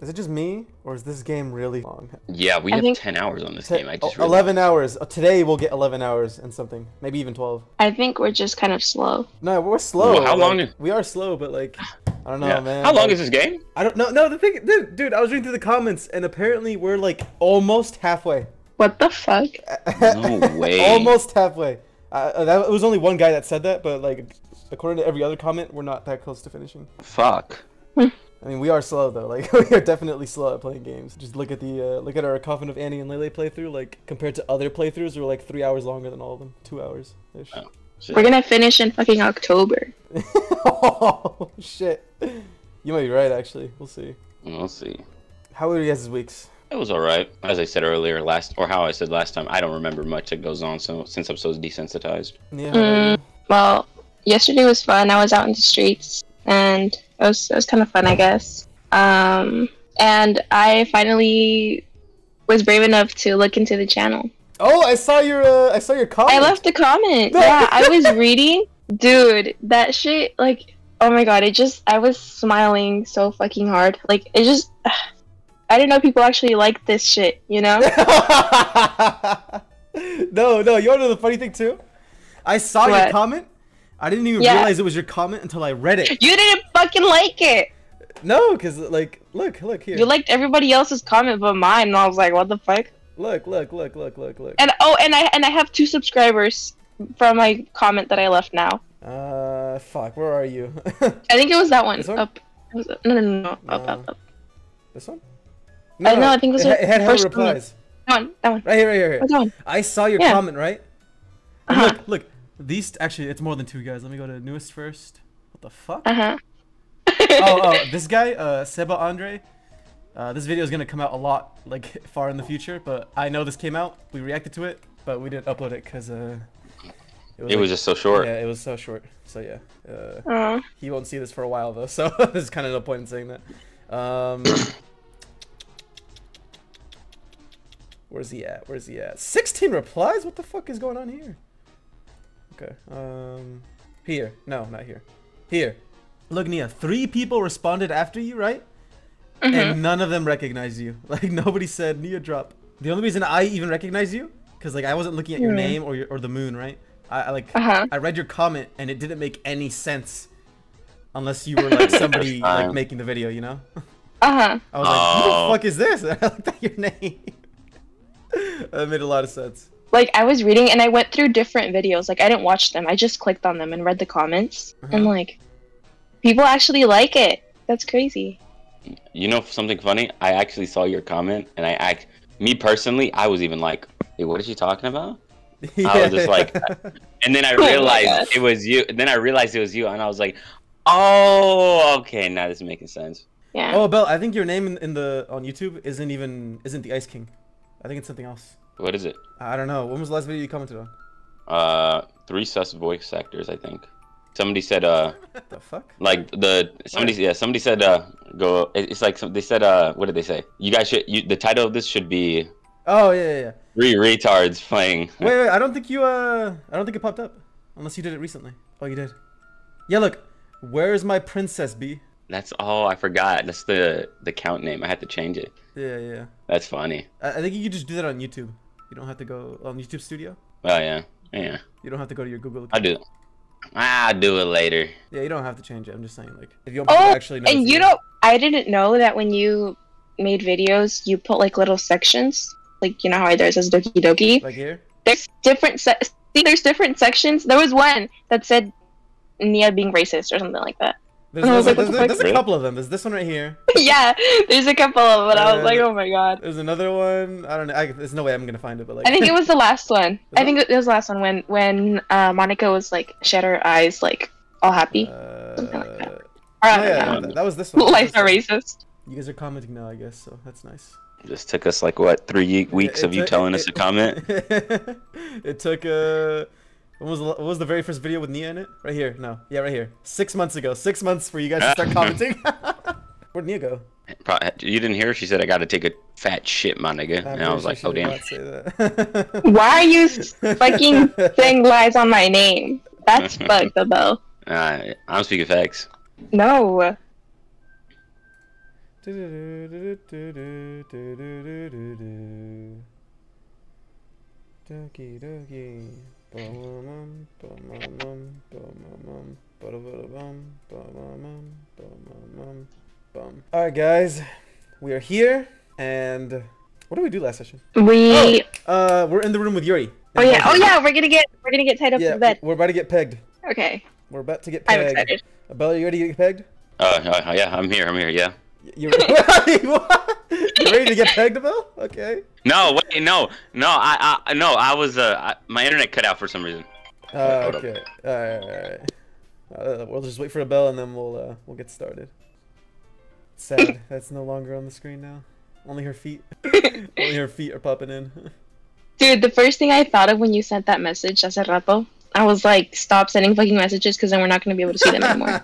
Is it just me, or is this game really long? Yeah, we I have 10 hours on this game. I just realized. 11 hours. Uh, Today we'll get 11 hours and something. Maybe even 12. I think we're just kind of slow. No, we're slow. Well, how like, long is- We are slow, but like, I don't know, Yeah. man. How long like- is this game? I don't know. No, the thing, dude, dude, I was reading through the comments, and apparently we're like almost halfway. What the fuck? No way. almost halfway. Uh, that it was only one guy that said that, but like, according to every other comment, we're not that close to finishing. Fuck. I mean, we are slow though. Like, we are definitely slow at playing games. Just look at the uh, look at our Coffin of Andy and Leyley playthrough. Like, compared to other playthroughs, we're like three hours longer than all of them. Two hours ish. Oh. We're gonna finish in fucking October. oh shit. You might be right. Actually, we'll see. We'll see. How were you guys' weeks? It was alright. As I said earlier, last or how I said last time, I don't remember much that goes on. So since I'm so desensitized, Yeah. Mm, well, yesterday was fun. I was out in the streets, and it was it was kind of fun, I guess. Um, and I finally was brave enough to look into the channel. Oh, I saw your uh, I saw your comment. I left a comment. Yeah, I was reading. Dude, that shit, like, oh my god, it just, I was smiling so fucking hard. Like, it just, I didn't know people actually like this shit, you know? no, no. You want to know the funny thing too? I saw your comment. I didn't even Yeah. realize it was your comment until I read it. You didn't fucking like it! No, because like, look, look here. You liked everybody else's comment but mine, and I was like, what the fuck? Look, look, look, look, look, look. And oh, and I and I have two subscribers from my comment that I left now. Uh, fuck. Where are you? I think it was that one. This one? Up. Was, no, no, no, no. Up, No. up, up. this one? Uh, no, I think this it, was it had first comment. replies. That one. That one. Right here, right here. Right That here. one. I saw your Yeah. comment, right? Uh-huh. Look, look. These actually, it's more than two guys. Let me go to newest first. What the fuck? Uh huh. oh, oh, this guy, uh, Seba Andre. Uh, this video is gonna come out a lot, like far in the future, but I know this came out. We reacted to it, but we didn't upload it because uh, it like- was just so short. Yeah, it was so short. So yeah, uh, Oh. he won't see this for a while though. So there's kind of no point in saying that. Um, where's he at? Where's he at? 16 replies. What the fuck is going on here? Okay. Um, here. No, not here. Here. Look, Nia. Three people responded after you, right? Mm-hmm. And none of them recognized you. Like nobody said Nia drop. The only reason I even recognize you, because like I wasn't looking at your Hmm. name or your, or the moon, right? I, I like Uh-huh. I read your comment and it didn't make any sense, unless you were like somebody like making the video, you know? Uh huh. I was like, who Oh. the fuck is this? I looked at your name. that made a lot of sense. Like I was reading and I went through different videos. Like I didn't watch them. I just clicked on them and read the comments. Uh-huh. And like, people actually like it. That's crazy. You know something funny? I actually saw your comment, and I act. Me personally, I was even like, "Wait, what is she talking about?" I was just like- And then I Oh realized God. it was you. And Then I realized it was you, and I was like, "Oh, okay, now this is making sense." Yeah. oh, Bell, I think your name in, in the on YouTube isn't even isn't the Ice King. I think it's something else. What is it? I don't know. When was the last video you commented on? Uh, three sus voice actors, I think. Somebody said, uh, the fuck? like the somebody, yeah, somebody said, uh, go. It's like some, they said, uh, what did they say? You guys should. You, the title of this should be Oh yeah, yeah, yeah. three retards playing. Wait, wait. I don't think you uh, I don't think it popped up, unless you did it recently. Oh, you did. Yeah, look. Where's my princess B? That's all I forgot. That's the the count name. I had to change it. Yeah, yeah. That's funny. I, I think you could just do that on YouTube. You don't have to go on YouTube Studio. Oh yeah, yeah. You don't have to go to your Google. Account. I'll do. I'll do it later. Yeah, you don't have to change it. I'm just saying, like, if you want people Oh, actually know. and it's you know, I didn't know that when you made videos, you put like little sections. Like you know how there says Doki Doki. like here. There's different se- see, there's different sections. There was one that said Nia being racist or something like that. There's, And I was there's, like, there's, the there's a couple of them. There's this one right here. yeah, there's a couple of them. and I was like, oh my god. There's another one. I don't know. I, there's no way I'm gonna find it, but like. I think it was the last one. I it? think it was the last one when when uh, Monika was like shut her eyes like all happy. Uh, Something like that. oh, Or, I yeah, that, that was this one. Life This are racist. You guys are commenting now, I guess. So that's nice. Just took us like what three weeks It of you took- telling it- us to comment. it took uh. When was, the, what was the very first video with Nia in it? Right here. No. Yeah, right here. Six months ago. Six months for you guys to start commenting. Where'd Nia go? Pro- You didn't hear? She said I got to take a fat shit, my nigga. I'm And I was pretty like, oh sure she did damn. say that. Why are you fucking saying lies on my name? That's fucked, Abel. Uh, I'm speaking facts. No. Doki doki. Bum. Alright guys, we are here and what did we do last session? We. Uh we're in the room with Yuri. Oh, yeah. Oh yeah. We're gonna get. We're gonna get tied up Yeah, to the bed. we're about to get pegged. Okay. We're about to get I'm pegged. excited. Bella, you ready to get pegged? Uh, uh, yeah, I'm here. I'm here. Yeah. Y- You what? You ready to get pegged, Bella? Okay. No, wait, no, no. I, I, no. I was. Uh, I, my internet cut out for some reason. Uh, okay. Alright, alright. Uh, we'll just wait for a bell and then we'll uh, we'll get started. Sad. That's no longer on the screen now. Only her feet. Only her feet are popping in. Dude, the first thing I thought of when you sent that message hace rato, I was like, stop sending fucking messages because then we're not gonna be able to see them anymore.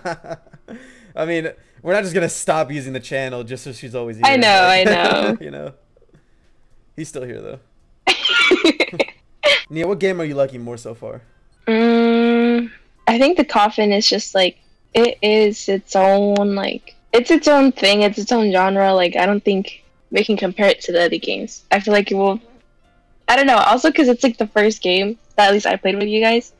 I mean, we're not just gonna stop using the channel just so she's always here. I know, like, I know. you know. He's still here though. Nia, what game are you liking more so far? mm, I think the coffin is just like it is its own like it's its own thing. It's its own genre. Like I don't think we can compare it to the other games. I feel like it will. I don't know. Also, because it's like the first game that at least I played with you guys.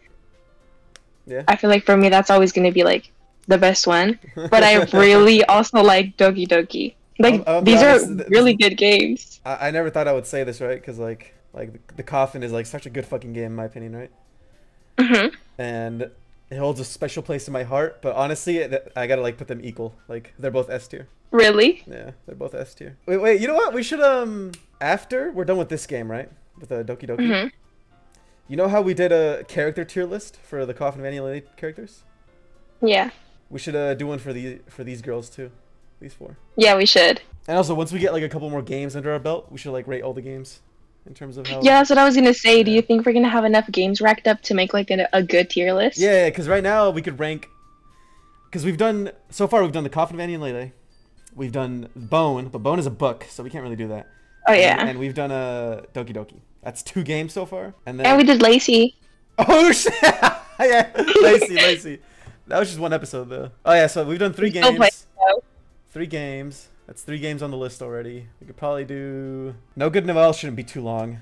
Yeah. I feel like for me that's always gonna be like the best one. But I really also like Doki Doki. Like I'll- I'll these honest, are really good games. I, I never thought I would say this, right? Because like like the, the coffin is like such a good fucking game in my opinion, right? hmm And it holds a special place in my heart. But honestly, it, I gotta like put them equal. Like they're both S tier. Really? Yeah, they're both S tier. Wait, wait. You know what? We should um after we're done with this game, right? With the Doki Doki. hmm You know how we did a character tier list for the Coffin Lily characters? Yeah. We should uh, do one for the for these girls too, these four. Yeah, we should. And also, once we get like a couple more games under our belt, we should like rate all the games in terms of how. Yeah, that's what I was gonna say. Do you think we're gonna have enough games racked up to make like a, a good tier list? Yeah, because right now we could rank. Because we've done so far, we've done the Coffin of Andy and Leyley. We've done Bone, but Bone is a book, so we can't really do that. Oh And- yeah. And, we've done a uh, Doki Doki. That's two games so far. And then. And we did Lacey. Oh shit! yeah, Lacey, Lacey. That was just one episode though. Oh yeah, so we've done three Still play- games. Three games. That's three games on the list already. We could probably do. No Good Novel shouldn't be too long.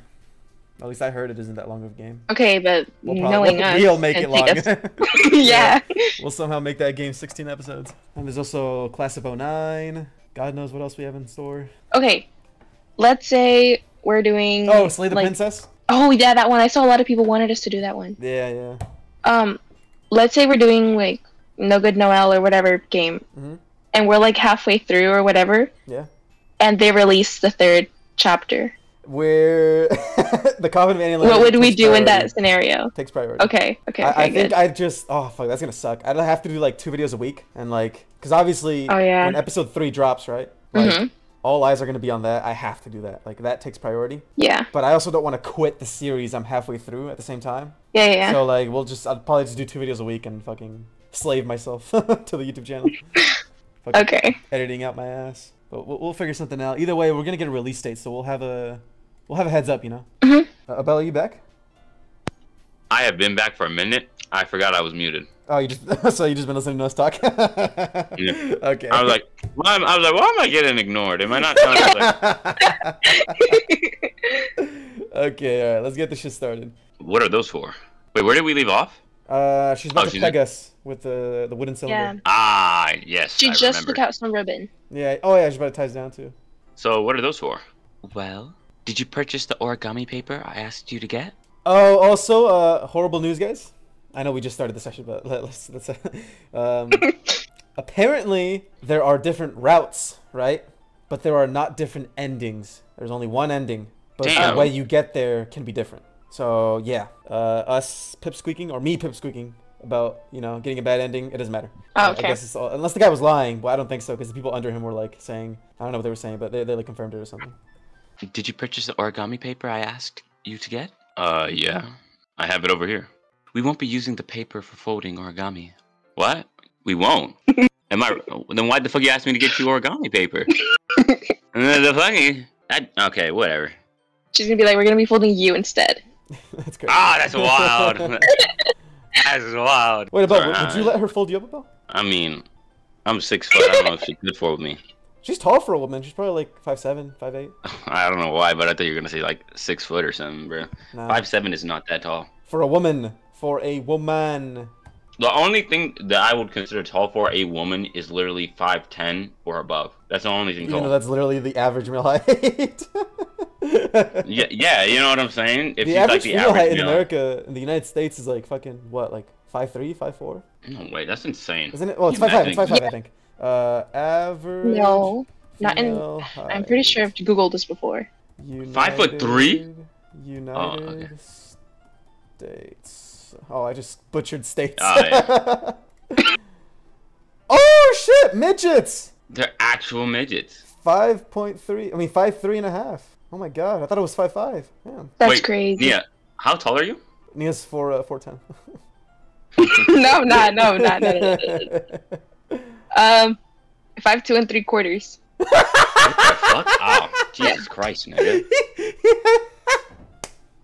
At least I heard it isn't that long of a game. Okay, but We'll probably knowing we'll, us, we'll make it long. us- yeah. we'll somehow make that game 16 episodes. And there's also Class of 09. God knows what else we have in store. Okay. Let's say we're doing. Oh, Slay the like- Princess? Oh yeah, that one. I saw a lot of people wanted us to do that one. Yeah, yeah. Um, let's say we're doing like No Good Noel or whatever game, Mhm. and we're like halfway through or whatever, Yeah. and they release the third chapter. Where the Coffin of Andy what would we do in that scenario? Takes priority. Okay, okay, I, okay, I think I'd just oh fuck that's gonna suck. I'd have to do like two videos a week and like because obviously Oh, yeah. when episode three drops right like Mhm. All eyes are gonna be on that. I have to do that like that takes priority. yeah, But I also don't want to quit the series I'm halfway through at the same time. yeah, yeah. yeah. So like we'll just I'll probably just do two videos a week and fucking slave myself to the YouTube channel. Okay. Editing out my ass. But we'll, we'll figure something out. Either way, we're gonna get a release date, so we'll have a we'll have a heads up, you know. Mhm. Uh, Abella, you back? I have been back for a minute. I forgot I was muted. Oh, you just so you just been listening to us talk. Yeah. Okay. I was like, why am, I was like, why am I getting ignored? Am I not? telling like, okay, all right. Let's get this shit started. what are those for? Wait, where did we leave off? Uh, she's about Oh, to she's- peg us with the the wooden cylinder. yeah. Ah, yes. She I just remember. took out some ribbon. Yeah. Oh yeah, she's about to tie us down too. So what are those for? Well, did you purchase the origami paper I asked you to get? Oh, also, uh, horrible news, guys. I know we just started the session, but let, let's let's. um, apparently, there are different routes, right? But there are not different endings. There's only one ending, but Damn. the way you get there can be different. So yeah, uh, us pipsqueaking or me pipsqueaking about you know getting a bad ending. It doesn't matter. Oh, okay. I guess it's all, unless the guy was lying, but I don't think so because the people under him were like saying I don't know what they were saying, but they they like confirmed it or something. Did you purchase the origami paper I asked you to get? Uh, yeah. I have it over here. We won't be using the paper for folding origami. What? We won't. Am I? Then why the fuck you asked me to get you origami paper? Uh, the funny. I, okay, whatever. She's gonna be like, we're gonna be folding you instead. That's great. Ah, that's wild. that's wild. Wait, Abel, would- would you let her fold you up, Abel? I mean, I'm six foot. I don't know if she could fold me. She's tall for a woman. She's probably like five seven, five eight. I don't know why, but I thought you were gonna say like six foot or something, bro. Five seven is not that tall. For a woman. For a woman. The only thing that I would consider tall for a woman is literally five ten or above. That's the only thing Even though tall. that's literally the average male height. Yeah, yeah, you know what I'm saying. If the she's average like the female height in. America, in the United States, is like fucking what, like five three, five four? No, wait, that's insane. Isn't it? Well, it's You five five. It's five five, I think. Uh, average. No, not in. female I'm pretty sure I've googled this before. height. Five foot three? United Oh, okay. States. Oh, I just butchered states. Ah, oh shit, midgets. They're actual midgets. Five point three. I mean, five three and a half. Oh my god, I thought it was five five. Damn. That's Wait, crazy. Nia, how tall are you? Nia's for uh, four ten. no, not no, not no, no, no, no. Um, five two and three quarters. What the fuck? Oh, Jesus Christ, nigga.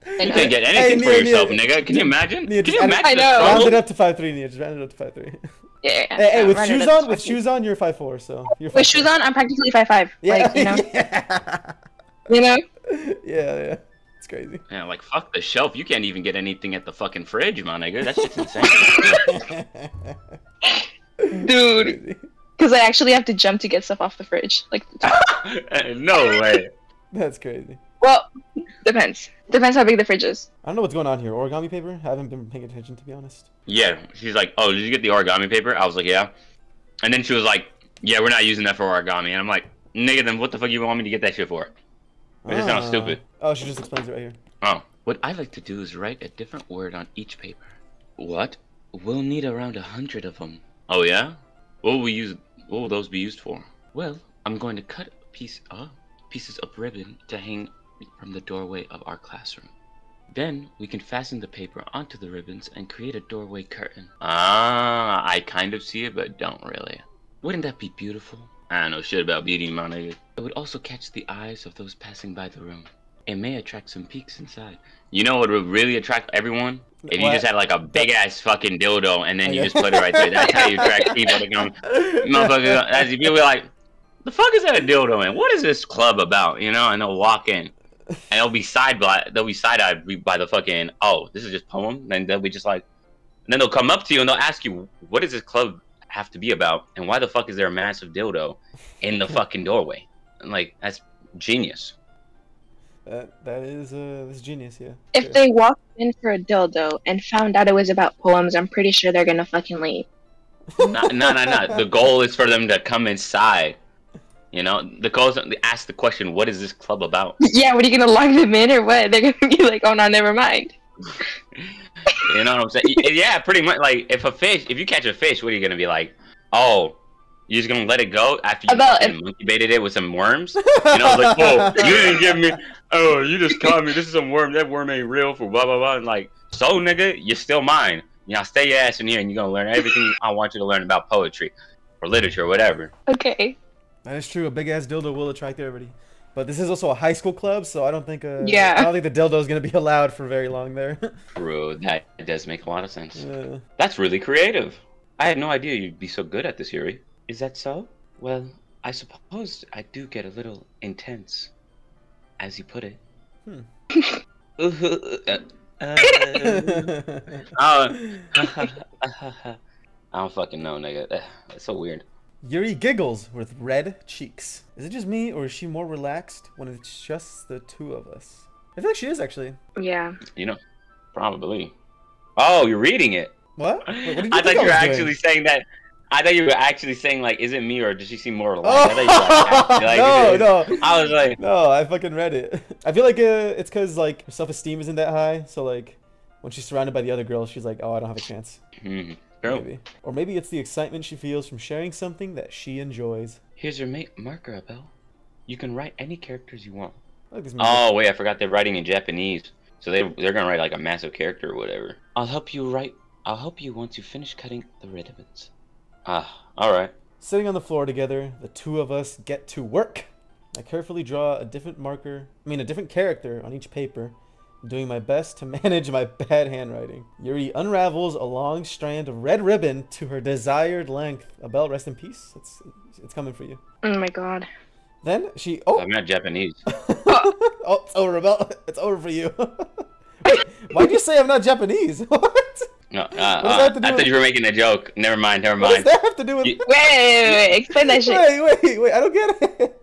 I You can't get anything Hey, for Nia, yourself, Nia, nigga. Can you imagine? Nia, Can you add it- imagine I the know. Round it up to five three, Nia. Just round it up to five three. Yeah, Hey, hey, with shoes on, with shoes on, you're five four. So you're With 5'4". shoes on, I'm practically five five. Yeah, Like you know, yeah, you know. yeah, yeah. It's crazy. Yeah, like fuck the shelf. You can't even get anything at the fucking fridge, my nigga. That's just insane. Dude, because I actually have to jump to get stuff off the fridge. Like, no way. That's crazy. well, depends. Depends how big the fridge is. I don't know what's going on here. Origami paper? I haven't been paying attention to be honest. Yeah, she's like, "Oh, did you get the origami paper?" I was like, "Yeah," and then she was like, "Yeah, we're not using that for origami," and I'm like, "Nigga, then what the fuck you want me to get that shit for?" It just sounds Ah. stupid. Oh, she just explains it right here. Oh, what I like to do is write a different word on each paper. What? We'll need around a hundred of them. Oh yeah? What will we use? What will those be used for? Well, I'm going to cut piece, uh, pieces of ribbon to hang from the doorway of our classroom. Then we can fasten the paper onto the ribbons and create a doorway curtain. Ah, I kind of see it, but don't really. Wouldn't that be beautiful? I know shit about beauty, my nigga. It would also catch the eyes of those passing by the room. It may attract some peeks inside. You know what would really attract everyone? If you just had like a big ass fucking dildo and then you just put it right there. That's how you attract people to come. Motherfucker, as you be like, the fuck is that a dildo in? What is this club about? You know, and they'll walk in. And they'll be side by they'll be side eyed by the fucking oh, this is just poem. Then they'll be just like and then they'll come up to you and they'll ask you, what does this club have to be about? And why the fuck is there a massive dildo in the fucking doorway? And like that's genius. That that is uh that's genius, yeah. If Sure. they walked in for a dildo and found out it was about poems, I'm pretty sure they're gonna fucking leave. no, no, no, no. The goal is for them to come inside. You know, the goal is to ask the question, what is this club about? Yeah, what are you gonna lock them in or what? They're gonna be like, oh no, never mind. You know what I'm saying? Yeah, pretty much. Like, if a fish, if you catch a fish, what are you gonna be like? Oh, you're just gonna let it go after you About- fucking monkey baited it with some worms? You know, like, oh, you didn't give me. Oh, you just caught me. This is some worm. That worm ain't real. For blah blah blah. And like, so nigga, you're still mine. You know, stay your ass in here, and you're gonna learn everything I want you to learn about poetry, or literature, or whatever. Okay. That is true. A big ass dildo will attract everybody. But this is also a high school club, so I don't think uh Yeah. I don't think the dildo is gonna be allowed for very long there. True, that does make a lot of sense. Uh, That's really creative. I had no idea you'd be so good at this, Yuri. Is that so? Well, I suppose I do get a little intense, as you put it. Hmm. Uh, uh, oh, I don't fucking know, nigga. That's so weird. Yuri giggles with red cheeks. Is it just me, or is she more relaxed when it's just the two of us? I feel like she is actually. Yeah. You know, probably. Oh, you're reading it. What? Wait, what did you I think thought you were was doing? actually saying that. I thought you were actually saying like, is it me or does she seem more relaxed? I thought you were, like, actually, no, like, no. I was like, No, I fucking read it. I feel like uh, it's because like her self-esteem isn't that high, so like when she's surrounded by the other girls, she's like, oh, I don't have a chance. hmm. Maybe. Or maybe it's the excitement she feels from sharing something that she enjoys. Here's your ma- marker, Abel. You can write any characters you want. I like this music. Oh wait, I forgot they're writing in Japanese, so they they're gonna write like a massive character or whatever. I'll help you write. I'll help you once you finish cutting the ribbons. Ah, all right. Sitting on the floor together, the two of us get to work. I carefully draw a different marker, I mean a different character on each paper, doing my best to manage my bad handwriting. Yuri unravels a long strand of red ribbon to her desired length. Abel, rest in peace. It's it's coming for you. Oh my god. Then she oh I'm not Japanese. oh it's over, Abel. It's over for you. Wait, why'd you say I'm not Japanese? what? No, uh, uh, have to do I thought you were making a joke. Never mind. Never mind. What does that have to do with? You- Wait, wait, wait, wait. Explain that shit. Wait, wait, wait! I don't get it.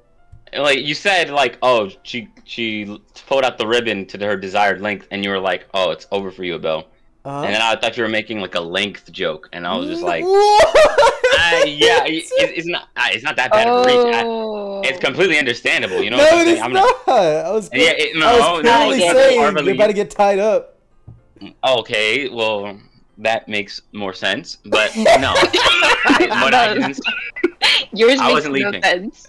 Like you said, like oh she she pulled out the ribbon to her desired length, and you were like, oh it's over for you, Abel. Uh-huh. And then I thought you were making like a length joke, and I was just like, uh, yeah, it, it's not uh, it's not that bad of a reach. I- Oh. It's completely understandable, you know. no, what I'm it saying? is I'm not. I was. Yeah, it, no, I was no, saying you're about to get tied up. Okay, well, that makes more sense, but no. What I didn't- Yours I makes wasn't no leaving. sense.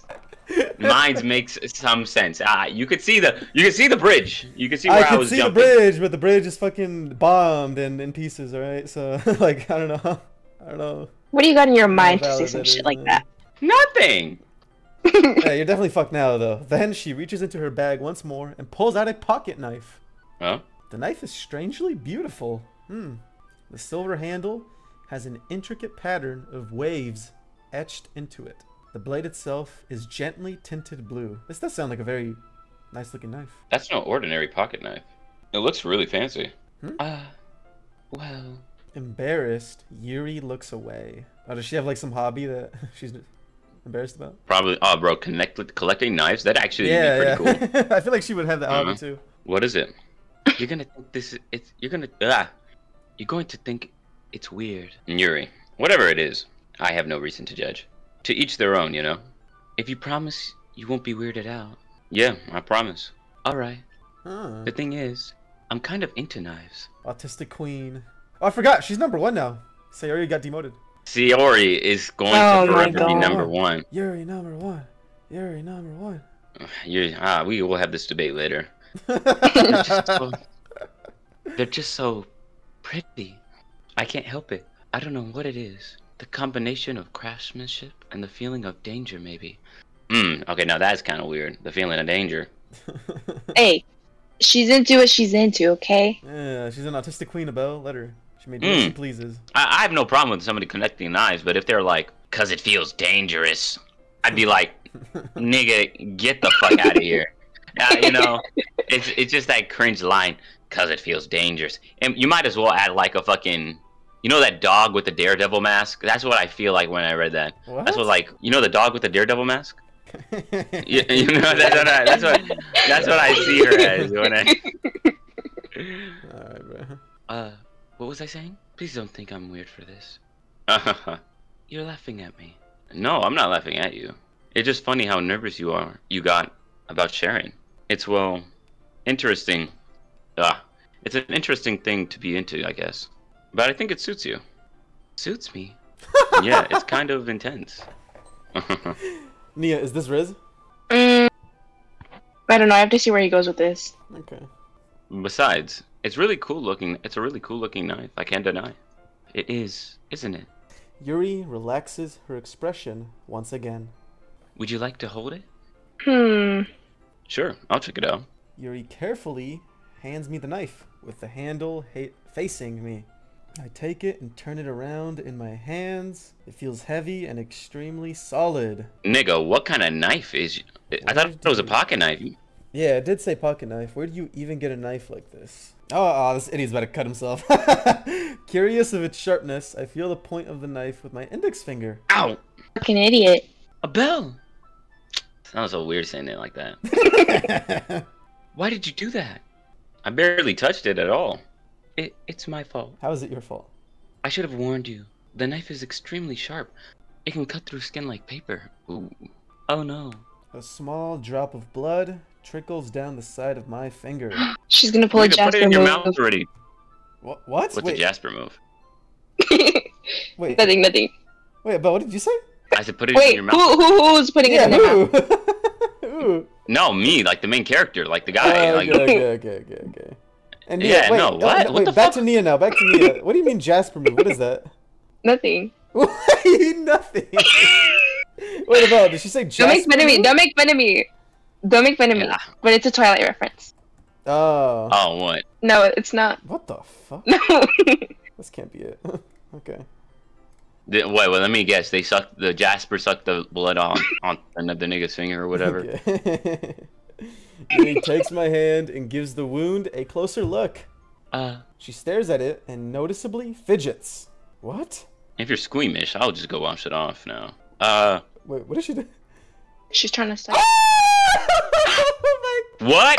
Mine's makes some sense. Ah, you could see the you could see the bridge. You could see where I I, could was see jumping. the bridge, but the bridge is fucking bombed and in pieces. All right, so like I don't know. I don't know. What do you got in your mind to say some shit like that? Nothing. Yeah, you're definitely fucked now, though. Then she reaches into her bag once more and pulls out a pocket knife. Huh? The knife is strangely beautiful. Hmm. The silver handle has an intricate pattern of waves etched into it. The blade itself is gently tinted blue. This does sound like a very nice looking knife. That's no ordinary pocket knife. It looks really fancy. Hmm? Uh, well, Embarrassed, Yuri looks away. Oh, does she have like some hobby that she's embarrassed about? probably. Oh, bro, connect collecting knives. That actually yeah, be yeah. pretty cool. I feel like she would have that hobby Uh-huh. too. What is it? You're gonna think this is it's. You're gonna ah. You're going to think it's weird. Yuri, whatever it is, I have no reason to judge. To each their own, you know. If you promise you won't be weirded out. Yeah, I promise. All right. Huh. The thing is, I'm kind of into knives. Autistic queen. Oh, I forgot. She's number one now. Sayori got demoted. Sayori is going Oh to forever be number one. Yuri number one. Yuri number one. You ah, we will have this debate later. They're just so, they're just so pretty. I can't help it. I don't know what it is. The combination of craftsmanship and the feeling of danger, maybe. Hmm. Okay, now that's kind of weird. The feeling of danger. Hey, she's into what she's into, okay? yeah, she's an autistic queen, Abel. Let her. She may do what she Mm. pleases. I, I have no problem with somebody connecting knives, but if they're like, "Cause it feels dangerous," I'd be like, "Nigga, get the fuck out of here." Uh, you know, it's it's just that cringe line, "Cause it feels dangerous," and you might as well add like a fucking, you know, that dog with the daredevil mask. That's what I feel like when I read that. What? That's what like, you know, the dog with the daredevil mask. You, you know, that's what I, that's what that's what I see her as when I. Uh, what was I saying? Please don't think I'm weird for this. You're laughing at me. No, I'm not laughing at you. It's just funny how nervous you are. You got about sharing. It's well, interesting. Ah, it's an interesting thing to be into, I guess. But I think it suits you. Suits me. yeah, it's kind of intense. Nia, is this Riz? Mm, I don't know. I have to see where he goes with this. Okay. Besides, it's really cool looking. It's a really cool looking knife. I can't deny. It is, isn't it? Yuri relaxes her expression once again. Would you like to hold it? Hmm. Sure, I'll check it out. Yuri carefully hands me the knife with the handle facing me. I take it and turn it around in my hands. It feels heavy and extremely solid. Nigga, what kind of knife is? I thought it was a pocket knife. Yeah, it did say pocket knife. Where do you even get a knife like this? Oh, oh this idiot's about to cut himself. Curious of its sharpness, I feel the point of the knife with my index finger. Ow! Fucking idiot. A bell. Sounds so weird saying it like that. Why did you do that? I barely touched it at all. It, it's my fault. How is it your fault? I should have warned you. The knife is extremely sharp. It can cut through skin like paper. Ooh. Oh no. A small drop of blood trickles down the side of my finger. She's gonna pull a Nigga, put Jasper it in your mouth already. What? What? What's wait, a Jasper move? wait, nothing, nothing. wait, but what did you say? I said put it in your who, mouth. who who's putting Yeah, it in their mouth? Who? Who? No, me, like the main character, like the guy. Oh, like, okay, okay, okay, okay, okay. And Nia, Yeah, wait, no, oh, what? no, What wait, the back fuck? to Nia now. Back to Nia. What do you mean Jasper move? What is that? Nothing. Wait, nothing. wait about. Did she say Jasper? Don't make fun of me. Don't make fun of me. Don't make fun of me. Yeah. But it's a Twilight reference. Oh. Oh, what? No, it's not. What the fuck? No. This can't be it. okay. The, wait, well, let me guess. They sucked the Jasper sucked the blood on on another nigga's finger or whatever. Okay. he takes my hand and gives the wound a closer look. Uh, She stares at it and noticeably fidgets. What? if you're squeamish, I'll just go wash it off now. Uh, Wait, what did she doing? She's trying to stop. oh what?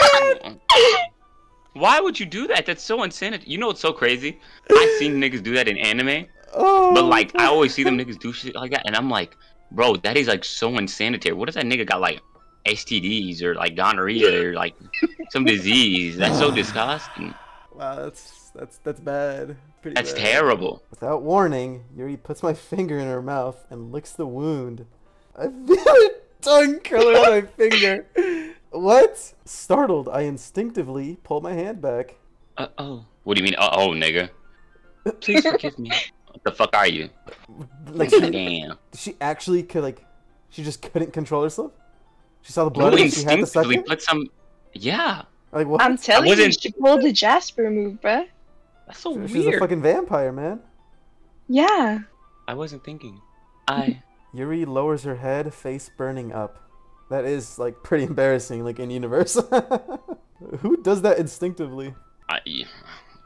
Why would you do that? That's so insanity. You know what's so crazy? I've seen niggas do that in anime, Oh, but like I always see them niggas do shit like that, and I'm like, bro, that is like so insanitary. What if that nigga got like STDs or like gonorrhea or like some disease? That's so disgusting. Wow, that's that's that's bad. Pretty That's bad. terrible. Without warning, Yuri puts my finger in her mouth and licks the wound. I feel a tongue curling on my finger. What? Startled, I instinctively pull my hand back. Uh oh. What do you mean? Uh oh, nigga. Please forgive me. What the fuck are you? Like she, Damn. she actually could like, she just couldn't control herself. She saw the blood Bro and she had to suck instinctively put some. Yeah, Like what? I'm telling you, she pulled the Jasper move, bruh. that's so weird. She's a fucking vampire, man. Yeah. I wasn't thinking. Mm-hmm. I. Yuri lowers her head, face burning up. That is like pretty embarrassing, like in universe. Who does that instinctively? I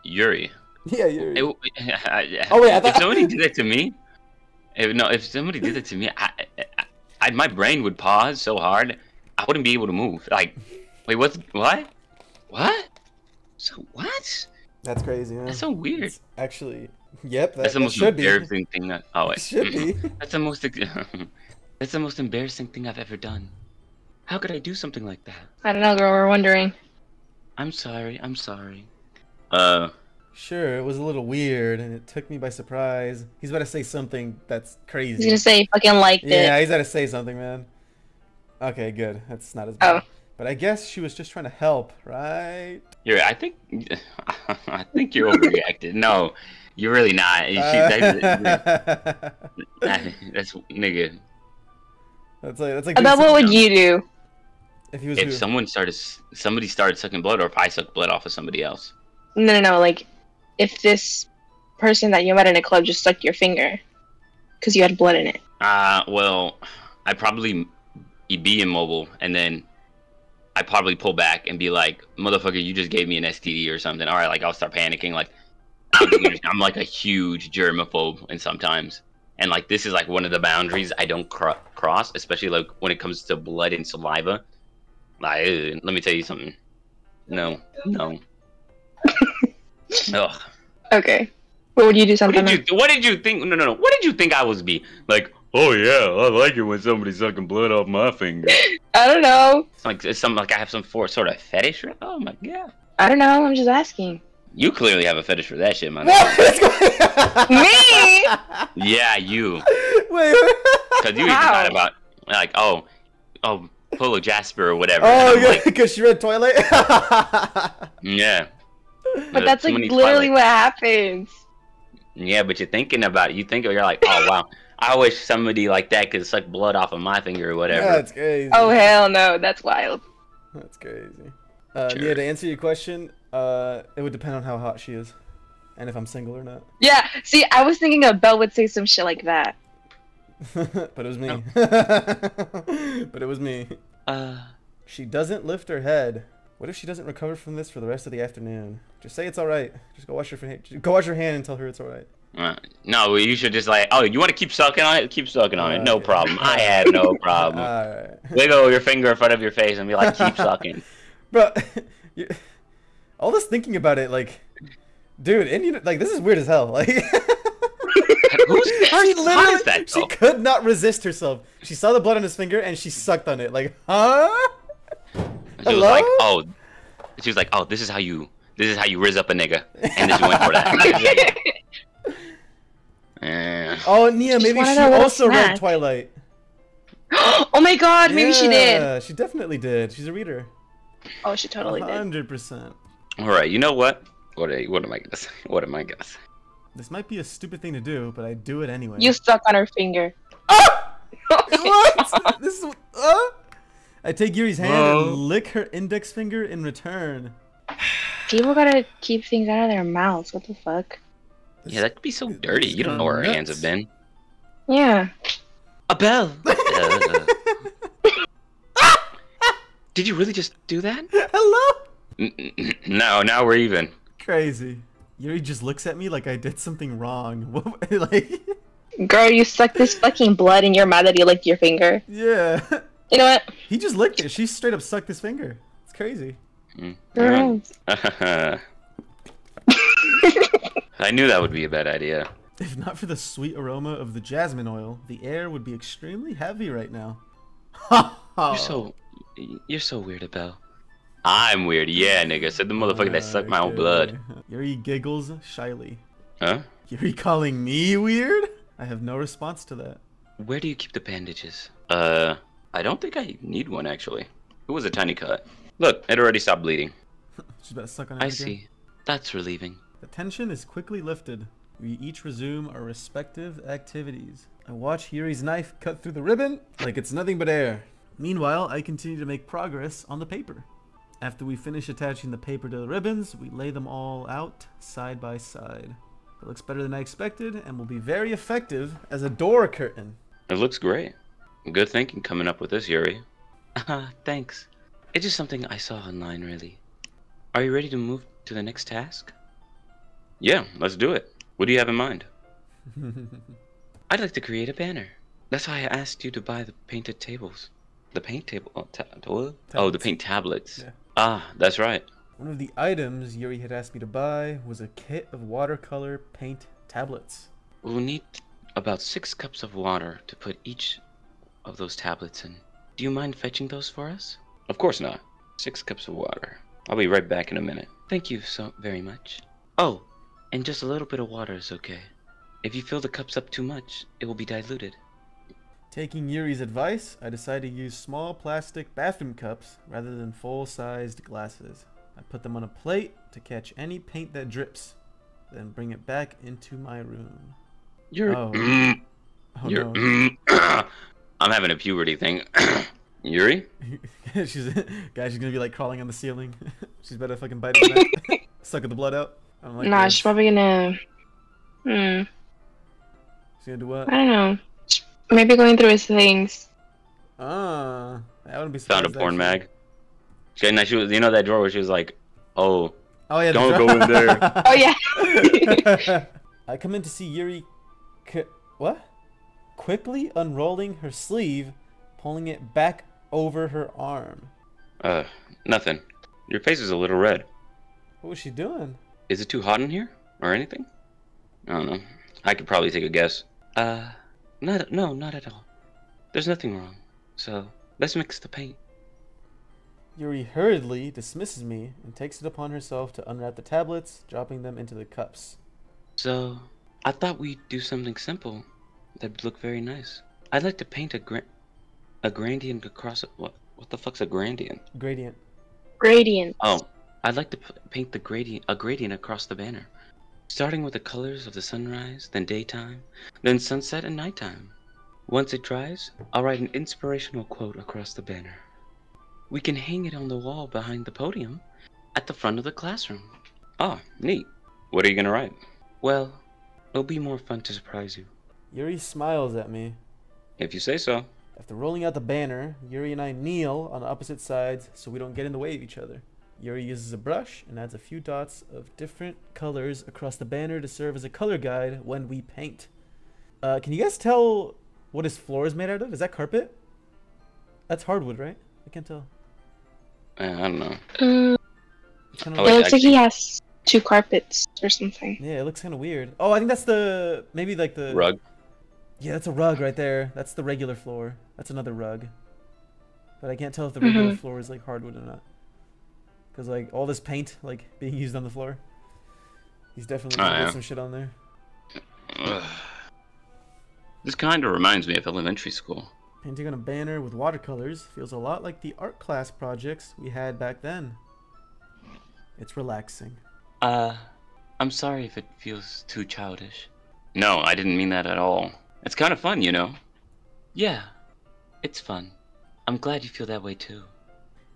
Yuri. Yeah, Yuri. It, Oh, wait, I if thought- somebody did that to me, if, no, if somebody did that to me, I, I, I, my brain would pause so hard, I wouldn't be able to move. Like, wait, what's what? What? So what? That's crazy, man. That's so weird. It's actually, yep, that, That's the that most should be. embarrassing thing that. Oh wait. It should be. That's the most. That's the most embarrassing thing I've ever done. How could I do something like that? I don't know, girl. We're wondering. I'm sorry. I'm sorry. Uh, Sure, it was a little weird, and it took me by surprise. He's about to say something that's crazy. He's gonna say he fucking liked Yeah, it. he's about to say something, man. Okay, good. That's not as bad. Oh. But I guess she was just trying to help, right? you're. I think. I think you're overreacted. No, you're really not. She, that, that's nigga. that's like that's like. About what would you do? If he was If someone started, somebody started sucking blood, or if I sucked blood off of somebody else. No, no, no. Like, if this person that you met in a club just sucked your finger because you had blood in it. Uh, well, I'd probably be immobile, and then I'd probably pull back and be like, "Motherfucker, you just gave me an STD or something." All right, like I'll start panicking. Like, I'm, I'm like a huge germaphobe, and sometimes, and like this is like one of the boundaries I don't cro- cross, especially like when it comes to blood and saliva. Like, uh, let me tell you something. No, no. Ugh. Okay. What would you do What something? did you What did you think? No, no, no. What did you think I was be like? Oh yeah, I like it when somebody's sucking blood off my finger. I don't know. It's like it's some like I have some for, sort of fetish. Oh my god. I don't know. I'm just asking. You clearly have a fetish for that shit, man. What Me? Yeah, you. Wait. Because you even thought about like, oh, oh, Polo Jasper or whatever. Oh, yeah, like, because she read Twilight. yeah. But that's like literally Twilight. what happens. Yeah, but you're thinking about it. You think you're like, oh wow, I wish somebody like that could suck blood off of my finger or whatever. That's crazy. Oh hell no, that's wild. That's crazy. Uh, Sure. Yeah, to answer your question, uh, it would depend on how hot she is, and if I'm single or not. Yeah. See, I was thinking a Belle would say some shit like that. but it was me. No. but it was me. Uh, She doesn't lift her head. What if she doesn't recover from this for the rest of the afternoon? Just say it's all right. Just go wash your fa- go wash your hand and tell her it's all right. Uh, no, you should just like, oh, you want to keep sucking on it? Keep sucking on it. No problem. I have no problem. all right, Wiggle your finger in front of your face and be like, keep sucking. bro. you, all this thinking about it, like, dude, and you like this is weird as hell. Like, Who's she literally that? she could not resist herself. She saw the blood on his finger and she sucked on it. Like, huh? She was like, oh, she was like, oh, this is how you, this is how you riz up a nigga, and then she went for that. Eh. Oh, Nia, maybe she a little also read. Twilight. oh my god, maybe she did. Yeah, she definitely did. She's a reader. Oh, she totally did. Hundred percent. All right, you know what? What, are, what am I gonna say? What am I gonna say? This might be a stupid thing to do, but I do it anyway. You stuck on her finger. Ah! what? this is. Uh? I take Yuri's hand Whoa. and lick her index finger in return. People gotta keep things out of their mouths. What the fuck? Yeah, that could be so dirty. You don't know where our hands have been. Yeah. A bell. Uh, Did you really just do that? Hello? N- n- No, now we're even. Crazy. Yuri just looks at me like I did something wrong. What- like, Girl, you suck this fucking blood and you're mad that he licked your finger. yeah. You know what? He just licked it. She straight up sucked his finger. It's crazy. Mm. I knew that would be a bad idea. If not for the sweet aroma of the jasmine oil, the air would be extremely heavy right now. You're so, you're so weird, Abel. I'm weird, yeah, nigga. Said the motherfucker that sucked my own blood. Yuri giggles shyly. Huh? Yuri calling me weird? I have no response to that. Where do you keep the bandages? Uh, I don't think I need one actually. It was a tiny cut. Look, it already stopped bleeding. She's about to suck on I again. see. That's relieving. The tension is quickly lifted. We each resume our respective activities. I watch Yuri's knife cut through the ribbon like it's nothing but air. Meanwhile, I continue to make progress on the paper. After we finish attaching the paper to the ribbons, we lay them all out side by side. It looks better than I expected and will be very effective as a door curtain. It looks great. Good thinking coming up with this, Yuri. Uh, thanks. It's just something I saw online, really. Are you ready to move to the next task? Yeah, let's do it. What do you have in mind? I'd like to create a banner. That's why I asked you to buy the painted tables. The paint table? Oh, ta- oh the paint tablets. Yeah. Ah, that's right. One of the items Yuri had asked me to buy was a kit of watercolor paint tablets. We'll need about six cups of water to put each of those tablets and Do you mind fetching those for us? Of course not. Six cups of water. I'll be right back in a minute. Thank you so very much. Oh, and just a little bit of water is okay. If you fill the cups up too much, it will be diluted. Taking Yuri's advice, I decided to use small plastic bathroom cups rather than full-sized glasses. I put them on a plate to catch any paint that drips, then bring it back into my room. You're. Oh. Oh you're. no. I'm having a puberty thing. Yuri? she's guys, she's gonna be like crawling on the ceiling. she's better fucking bite it back. Sucking the blood out. I don't like nah, this. she's probably gonna. Hmm. She's gonna do what? I don't know. Maybe going through his things. Ah, that wouldn't be Found a surprised, porn actually. mag. She, and she was, you know that drawer where she was like, oh, Oh yeah. Don't go in there. Oh yeah. I come in to see Yuri. K- what? Quickly unrolling her sleeve, pulling it back over her arm. uh, nothing. Your face is a little red. What was she doing? Is it too hot in here? Or anything? I don't know. I could probably take a guess. Uh, not, no, not at all. There's nothing wrong. So, let's mix the paint. Yuri hurriedly dismisses me and takes it upon herself to unwrap the tablets, dropping them into the cups. So, I thought we'd do something simple that'd look very nice. I'd like to paint a gra- a gradient across it. What, what the fuck's a gradient? Gradient. Gradient. Oh, I'd like to p- paint the gradient, a gradient across the banner. Starting with the colors of the sunrise, then daytime, then sunset and nighttime. Once it dries, I'll write an inspirational quote across the banner. We can hang it on the wall behind the podium at the front of the classroom. Ah, neat. What are you gonna write? Well, it'll be more fun to surprise you. Yuri smiles at me. If you say so. After rolling out the banner, Yuri and I kneel on opposite sides so we don't get in the way of each other. Yuri uses a brush and adds a few dots of different colors across the banner to serve as a color guide when we paint. Uh, can you guys tell what his floor is made out of? Is that carpet? That's hardwood, right? I can't tell. Uh, I don't know. Mm, It's kind Oh, of it wait, looks like actually- he has two carpets or something. yeah, it looks kind of weird. Oh, I think that's the maybe like the Rug. Yeah, that's a rug right there. That's the regular floor. That's another rug. But I can't tell if the regular Mhm. floor is like hardwood or not. Cause like all this paint like being used on the floor. He's definitely Oh, gonna yeah. some shit on there. Ugh. This kind of reminds me of elementary school. Painting on a banner with watercolors feels a lot like the art class projects we had back then. It's relaxing. Uh, I'm sorry if it feels too childish. No, I didn't mean that at all. It's kind of fun, you know? Yeah, it's fun. I'm glad you feel that way too.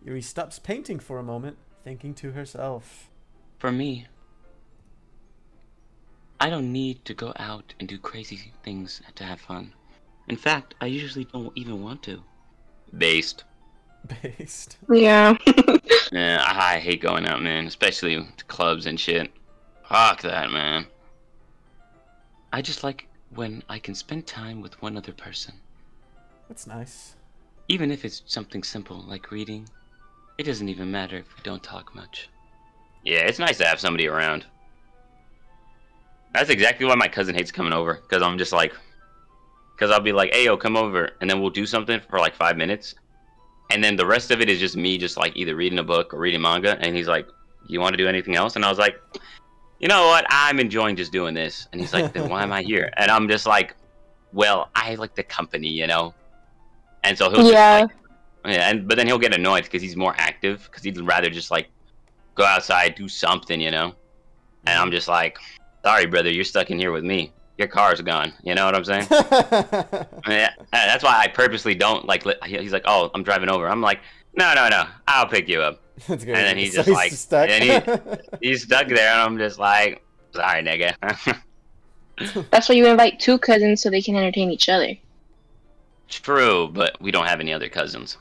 Yuri stops painting for a moment, thinking to herself. For me, I don't need to go out and do crazy things to have fun. In fact, I usually don't even want to. Based. Based. Yeah. Yeah, I hate going out, man. Especially to clubs and shit. Fuck that, man. I just like when I can spend time with one other person. That's nice. Even if it's something simple like reading. It doesn't even matter if we don't talk much. Yeah, it's nice to have somebody around. That's exactly why my cousin hates coming over. Because I'm just like. Because I'll be like, hey, yo, come over. And then we'll do something for like five minutes. And then the rest of it is just me just like either reading a book or reading manga. And he's like, you want to do anything else? And I was like, you know what? I'm enjoying just doing this. And he's like, then why am I here? And I'm just like, well, I like the company, you know? And so he'll Yeah. like, yeah, and but then he'll get annoyed because he's more active because he'd rather just like go outside, do something, you know? And I'm just like, sorry, brother, you're stuck in here with me. Your car's gone. You know what I'm saying? yeah, that's why I purposely don't like. He's like, oh, I'm driving over. I'm like, no, no, no, I'll pick you up. That's good. And then he's So just like- stuck. and He's stuck there, and I'm just like, sorry, nigga. That's why you invite two cousins so they can entertain each other. True, but we don't have any other cousins.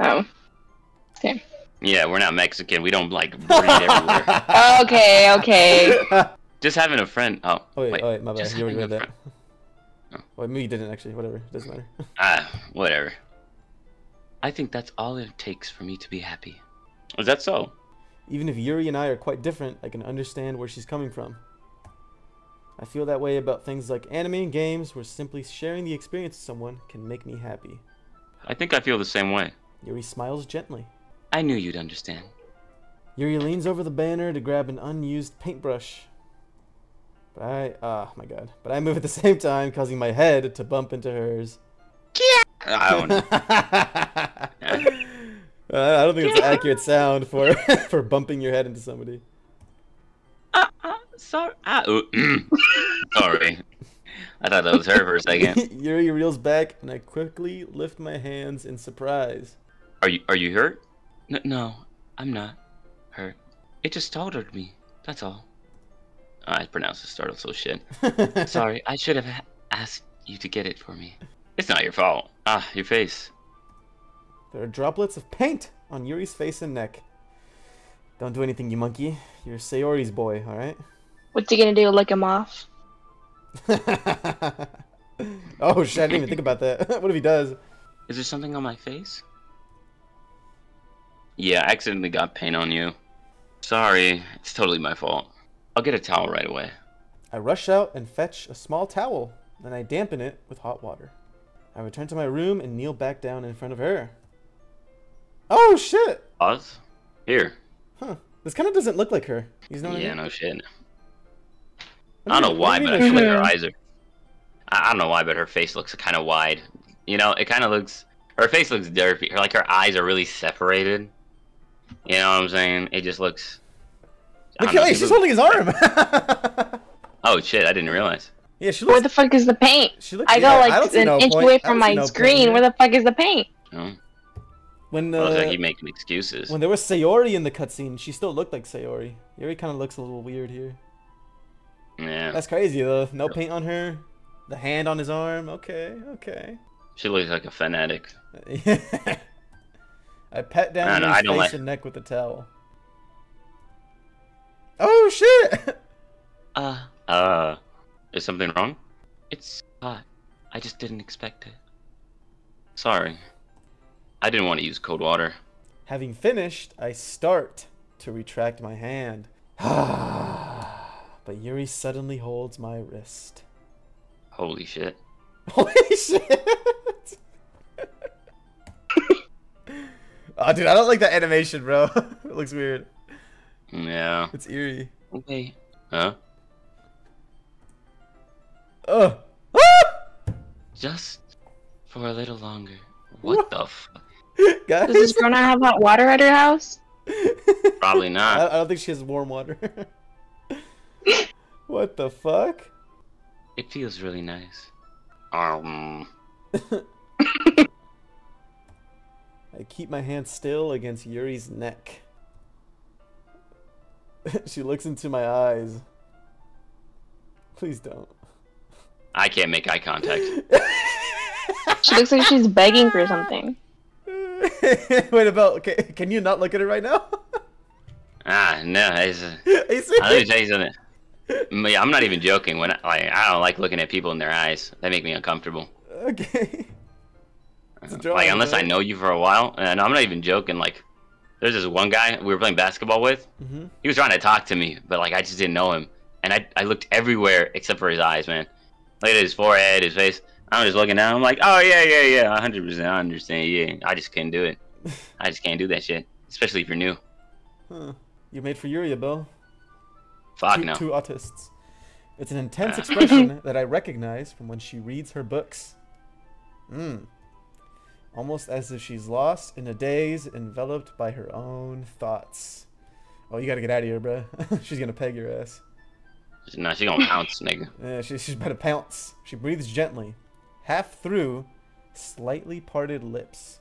Oh. Okay. Yeah, we're not Mexican. We don't like breed everywhere. Okay, okay. Just having a friend. Oh, Oh wait, wait. oh wait, my bad. just You already having read a that. friend. Oh, maybe you didn't actually. Whatever, It doesn't matter. Ah, whatever. I think that's all it takes for me to be happy. Is that so? Even if Yuri and I are quite different, I can understand where she's coming from. I feel that way about things like anime and games, where simply sharing the experience with someone can make me happy. I think I feel the same way. Yuri smiles gently. I knew you'd understand. Yuri leans over the banner to grab an unused paintbrush. But I, ah, my god. But I move at the same time, causing my head to bump into hers. Yeah. I don't know. Uh, I don't think it's an accurate sound for for bumping your head into somebody. Ah, ah, sorry. Ah, ooh, sorry. I thought that was her for a second. Yuri reels back, and I quickly lift my hands in surprise. Are you are you hurt? N- no, I'm not hurt. It just startled me. That's all. I pronounced the startle so shit. Sorry, I should have asked you to get it for me. It's not your fault. Ah, your face. There are droplets of paint on Yuri's face and neck. Don't do anything, you monkey. You're Sayori's boy, alright? What's he gonna do? Lick him off? oh shit, I didn't even think about that. what if he does? Is there something on my face? Yeah, I accidentally got paint on you. Sorry, it's totally my fault. I'll get a towel right away. I rush out and fetch a small towel, then I dampen it with hot water. I return to my room and kneel back down in front of her. Oh shit! Oz? Here. Huh. This kind of doesn't look like her. You know yeah, I mean? no shit. What I do don't you- know why, but I feel like her eyes are. I I don't know why, but her face looks kind of wide. You know, it kind of looks. Her face looks derpy. Her like her eyes are really separated. You know what I'm saying? It just looks. I Look, know, hey, she's looks- holding his arm! Oh shit! I didn't realize. yeah, she Where looks. the fuck is the paint? She looks I yeah, go like don't an no inch point- away from my no point screen. here. Where the fuck is the paint? You know? When Well, uh, like you making excuses. when there was Sayori in the cutscene, she still looked like Sayori. Yuri kind of looks a little weird here. Yeah, That's crazy though. No paint on her. The hand on his arm. Okay, okay. she looks like a fanatic. I pet down I don't know, Yuri's I don't face like- and neck with a towel. Oh shit! Uh, uh, is something wrong? It's hot. I just didn't expect it. Sorry. I didn't want to use cold water. Having finished, I start to retract my hand. but Yuri suddenly holds my wrist. Holy shit. Holy shit! oh, dude, I don't like that animation, bro. it looks weird. Yeah. It's eerie. Okay. Huh? Ugh. Ah! Just for a little longer. What the fuck? Guys, Does this girl not have hot water at her house? Probably I, not. I don't think she has warm water. what the fuck? It feels really nice. Um. I keep my hand still against Yuri's neck. she looks into my eyes. Please don't. I can't make eye contact. She looks like she's begging for something. Wait, about okay, can you not look at it right now? ah, no. It's, uh, I'll let me tell you something. Mm, Yeah, I'm not even joking. When I, like, I don't like looking at people in their eyes. They make me uncomfortable. Okay. A like drawing, unless I know you for a while, and I'm not even joking. Like, there's this one guy we were playing basketball with. hmm He was trying to talk to me, but like I just didn't know him, and I I looked everywhere except for his eyes, man. Look at his forehead, his face. I'm just looking down. I'm like, oh yeah, yeah, yeah, 100. percent I understand. Yeah, I just couldn't do it. I just can't do that shit, especially if you're new. Huh. You made for Yuria, Bill. Fuck two, no. two autists. It's an intense expression that I recognize from when she reads her books. Mm. Almost as if she's lost in a daze, enveloped by her own thoughts. Oh, you gotta get out of here, bruh. she's gonna peg your ass. Nah, she gonna pounce, nigga. Yeah, she, she's about to pounce. She breathes gently, half through slightly parted lips.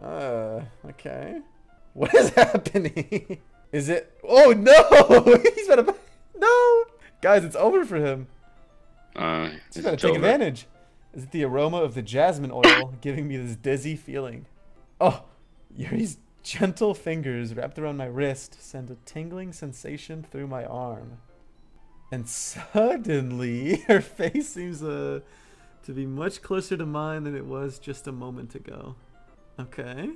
Uh, okay. What is happening? Is it? Oh no! He's about to. No, guys, it's over for him. Uh, He's about to take advantage. Is it the aroma of the jasmine oil giving me this dizzy feeling? Oh, Yuri's gentle fingers wrapped around my wrist send a tingling sensation through my arm. And suddenly, her face seems uh, to be much closer to mine than it was just a moment ago. Okay.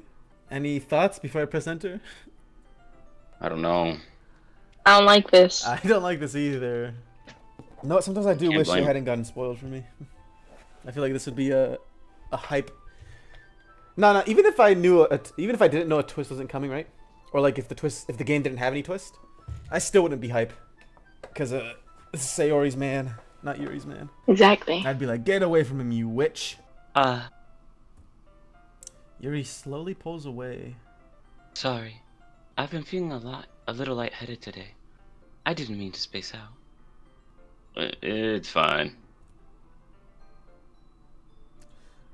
Any thoughts before I press enter? I don't know. I don't like this. I don't like this either. No, sometimes I do Can't wish it blame- hadn't gotten spoiled for me. I feel like this would be a a hype. No, no. Even if I knew, a, even if I didn't know a twist wasn't coming, right? Or like if the twist, if the game didn't have any twist, I still wouldn't be hype. Cause uh, this is Sayori's man, not Yuri's man. Exactly. I'd be like, get away from him, you witch. Uh, Yuri slowly pulls away. sorry. I've been feeling a lot, a little lightheaded today. I didn't mean to space out. It's fine.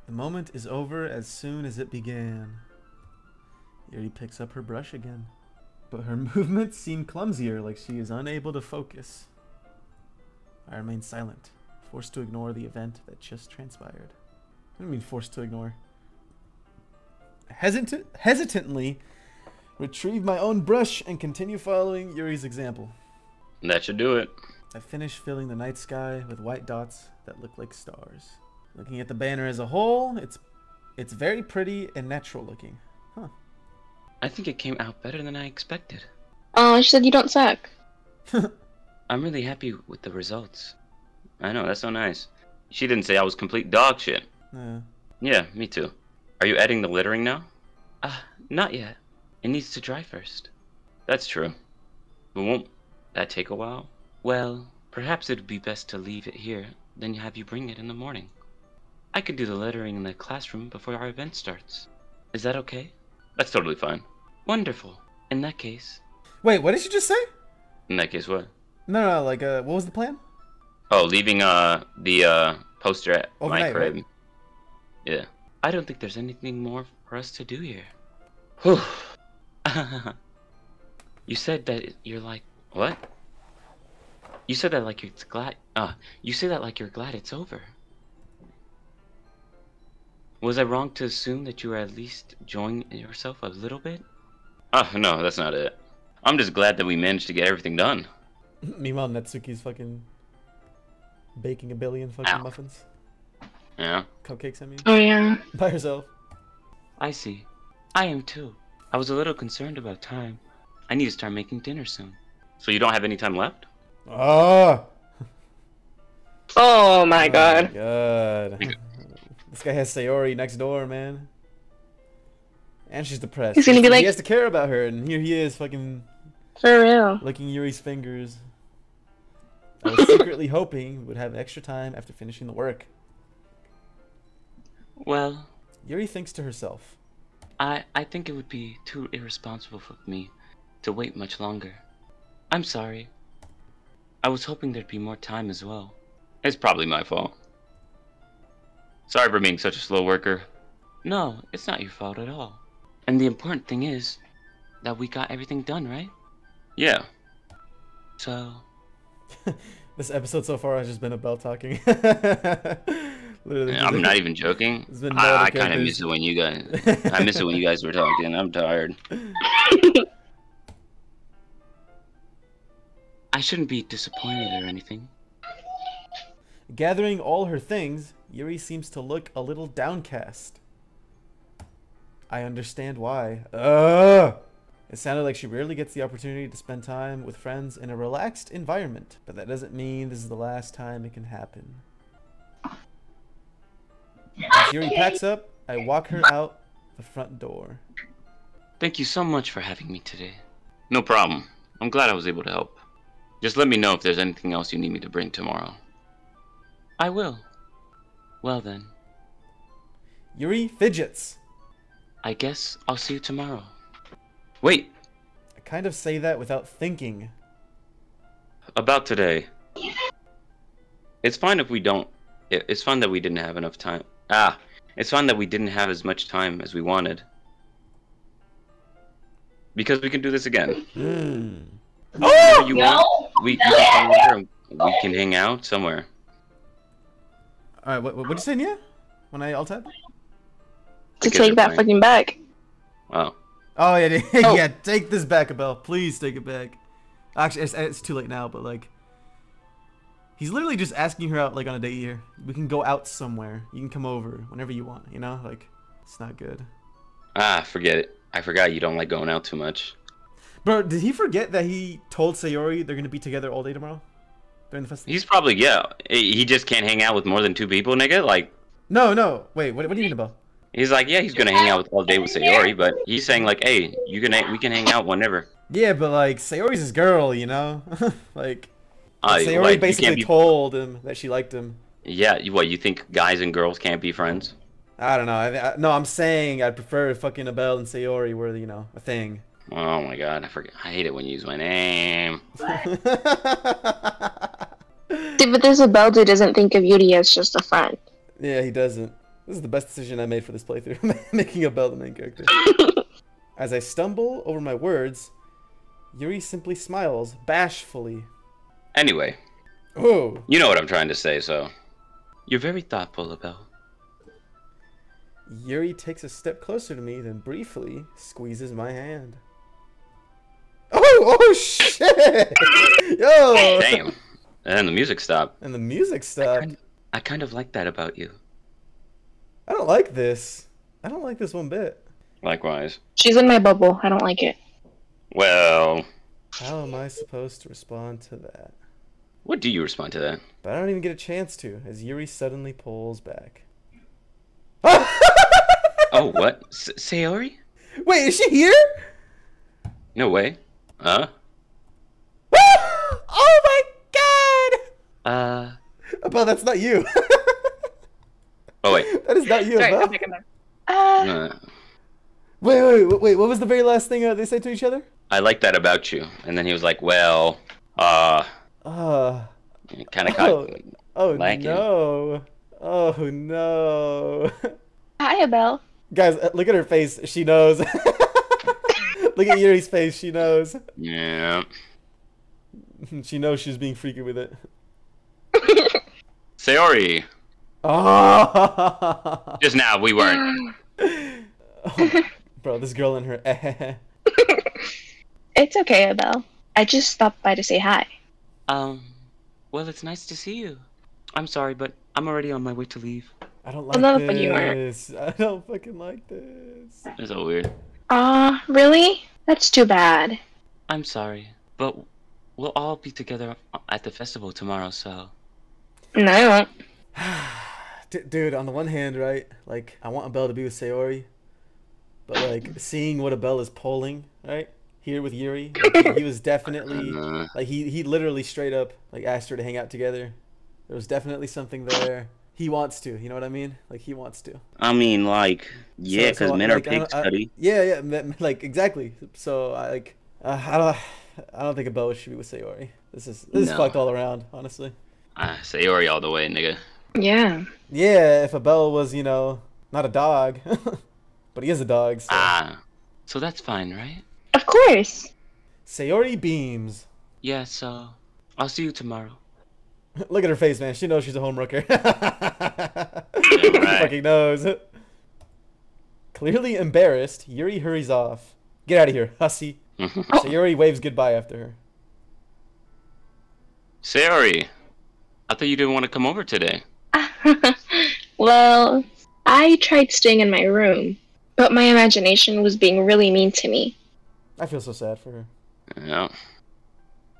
The moment is over as soon as it began. Yuri picks up her brush again, but her movements seem clumsier, like she is unable to focus. I remain silent, forced to ignore the event that just transpired. I don't mean forced to ignore. Hesitant, hesitantly, retrieve my own brush and continue following Yuri's example. That should do it. I finish filling the night sky with white dots that look like stars. Looking at the banner as a whole, it's it's very pretty and natural looking. Huh. I think it came out better than I expected. Oh, she said you don't suck. I'm really happy with the results. I know, that's so nice. She didn't say I was complete dog shit. Uh, Yeah, me too. Are you adding the littering now? Ah, not yet. It needs to dry first. That's true. But won't that take a while? Well, perhaps it'd be best to leave it here, then have you bring it in the morning. I could do the lettering in the classroom before our event starts. Is that okay? That's totally fine. Wonderful. In that case. wait, what did you just say? In that case, what? No, no, no, like, uh, what was the plan? Oh, leaving uh the uh poster at my crib. right? Yeah. I don't think there's anything more for us to do here. Whew. you said that you're like what? You said that like you're glad. Uh, you say that like you're glad it's over. Was I wrong to assume that you were at least enjoying yourself a little bit? Oh no, that's not it. I'm just glad that we managed to get everything done. Meanwhile, Natsuki's fucking baking a billion fucking Ow. muffins. Yeah. Cupcakes, I mean. Oh yeah. By herself. I see. I am too. I was a little concerned about time. I need to start making dinner soon. So you don't have any time left? Oh! Oh my oh, god. God. this guy has Sayori next door, man. And she's depressed. He's gonna be like. He has to care about her, and here he is, fucking For real. licking Yuri's fingers. I was secretly hoping we would have extra time after finishing the work. Well, Yuri thinks to herself. I I think it would be too irresponsible for me to wait much longer. I'm sorry. I was hoping there'd be more time as well. It's probably my fault. Sorry for being such a slow worker. No, it's not your fault at all. And the important thing is that we got everything done, right? Yeah. So, This episode so far has just been about talking. Literally, I'm not even joking. I, I kind of miss it when you guys. I miss it when you guys were talking. I'm tired. I shouldn't be disappointed or anything. Gathering all her things, Yuri seems to look a little downcast. I understand why. Ugh! It sounded like she rarely gets the opportunity to spend time with friends in a relaxed environment, but that doesn't mean this is the last time it can happen. As Yuri packs up, I walk her out the front door. Thank you so much for having me today. No problem. I'm glad I was able to help. Just let me know if there's anything else you need me to bring tomorrow. I will. Well then, Yuri fidgets. I guess I'll see you tomorrow. Wait, I kind of say that without thinking. about today. It's fine if we don't. It's fine that we didn't have enough time. Ah, it's fine that we didn't have as much time as we wanted. Because we can do this again. Hmm. Whenever you want, we, you can come over and we can hang out somewhere. All right, what what'd you say, Nia? When I alt tab? To take that playing. fucking back. Wow. Oh yeah, Oh. yeah. Take this back, Abiel. Please take it back. Actually, it's, it's too late now. But like, he's literally just asking her out like on a date here. We can go out somewhere. You can come over whenever you want. You know, like it's not good. Ah, forget it. I forgot you don't like going out too much. Bro, did he forget that he told Sayori they're gonna be together all day tomorrow during the festival? He's probably yeah. He just can't hang out with more than two people, nigga. Like No, no. Wait, what, what do you mean about? He's like, yeah, he's gonna hang out with all day with Sayori, but he's saying like, hey, you can we can hang out whenever. Yeah, but like Sayori's his girl, you know. like Uh, Sayori like, basically be, told him that she liked him. yeah. You, what you think guys and girls can't be friends? I don't know. I, I, no, I'm saying I'd prefer fucking Abiel and Sayori were you know a thing. Oh my god, I forget. I hate it when you use my name. Dude, but this Abiel dude doesn't think of Yuri as just a friend. yeah, he doesn't. This is the best decision I made for this playthrough, making Abiel the main character. As I stumble over my words, Yuri simply smiles bashfully. Anyway, Oh, you know what I'm trying to say, so you're very thoughtful, Abiel. Yuri takes a step closer to me, then briefly squeezes my hand. Oh, oh shit! Yo! Damn. And then the music stopped. And the music I stopped. kind, I kind of like that about you. I don't like this. I don't like this one bit. Likewise. She's in my bubble. I don't like it. Well, How am I supposed to respond to that? what do you respond to that? But I don't even get a chance to, as Yuri suddenly pulls back. Oh, what? S- Sayori? Wait, is she here? No way. Huh? oh my god! Uh. Abiel, that's not you. Oh wait. that is not you, Sorry, Abiel. I'm back, I'm. Uh, Wait, wait, wait, wait. What was the very last thing uh, they said to each other? I like that about you. And then he was like, well, uh, Uh, kind of oh, caught. oh Lacking. no. Oh no. hi, Abiel. Guys, uh, look at her face. She knows. look at Yuri's face. She knows. Yeah. She knows she's being freaky with it. Sayori. Oh, Just now, we weren't. bro, this girl in her. It's okay, Abiel. I just stopped by to say hi. Um, well, it's nice to see you. I'm sorry, but I'm already on my way to leave. I don't like no, but you are. this. I don't fucking like this. It's so weird. Aw, really? That's too bad. I'm sorry, but we'll all be together at the festival tomorrow, so. No, I won't. D- dude, on the one hand, right, like I want Abiel to be with Sayori, but like seeing what Abiel is pulling, right, here with Yuri, like, he, was definitely Uh, like he he literally straight up like asked her to hang out together. There was definitely something there. He wants to, you know what I mean? Like he wants to. I mean, like, yeah, because so, men are like, I pigs, buddy. Yeah, yeah, like exactly. So I like uh, I don't I don't think Abiel should be with Sayori. This is this is fucked all around, honestly. Ah, Sayori all the way, nigga. Yeah. Yeah, if Abiel was, you know, not a dog, but he is a dog. So. Ah, so that's fine, right? Of course. Sayori beams. Yeah, so I'll see you tomorrow. Look at her face, man. She knows she's a homewrecker. right. Fucking knows. Clearly embarrassed, Yuri hurries off. Get out of here, hussy. Sayori waves goodbye after her. Sayori, I thought you didn't want to come over today. well, I tried staying in my room, but my imagination was being really mean to me. I feel so sad for her. Yeah.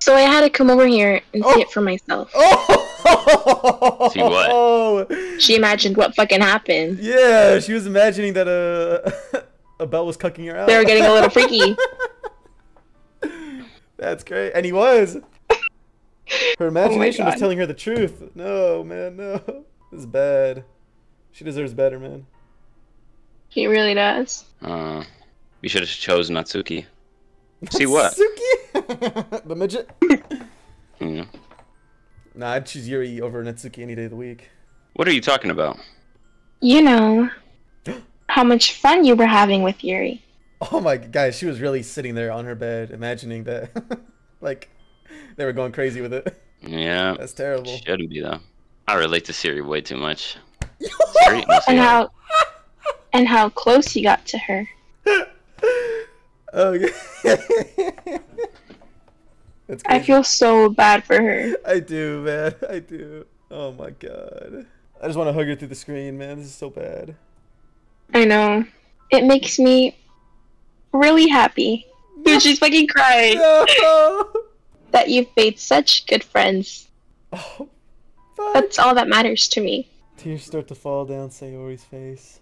So I had to come over here and Oh. see it for myself. Oh! See what? Oh! She imagined what fucking happened. Yeah, she was imagining that uh, Abiel was cucking her out. They were getting a little freaky. That's great, and he was. Her imagination was telling her the truth. No, man, no. This is bad. She deserves better, man. He really does. Uh, we should have chosen Natsuki. See what? Natsuki? the midget? Hmm. Nah, I'd choose Yuri over Natsuki any day of the week. What are you talking about? You know how much fun you were having with Yuri. Oh my guys, she was really sitting there on her bed, imagining that, like, they were going crazy with it. Yeah. That's terrible. She Shouldn't be though. I relate to Sayori way too much. Sayori, no, And how and how close you got to her. Oh yeah. That's I feel so bad for her. I do, man. I do. Oh my god. I just want to hug her through the screen, man. This is so bad. I know. It makes me really happy. Dude, she's fucking crying. No. That you've made such good friends. Oh, That's all that matters to me. Tears start to fall down Sayori's face.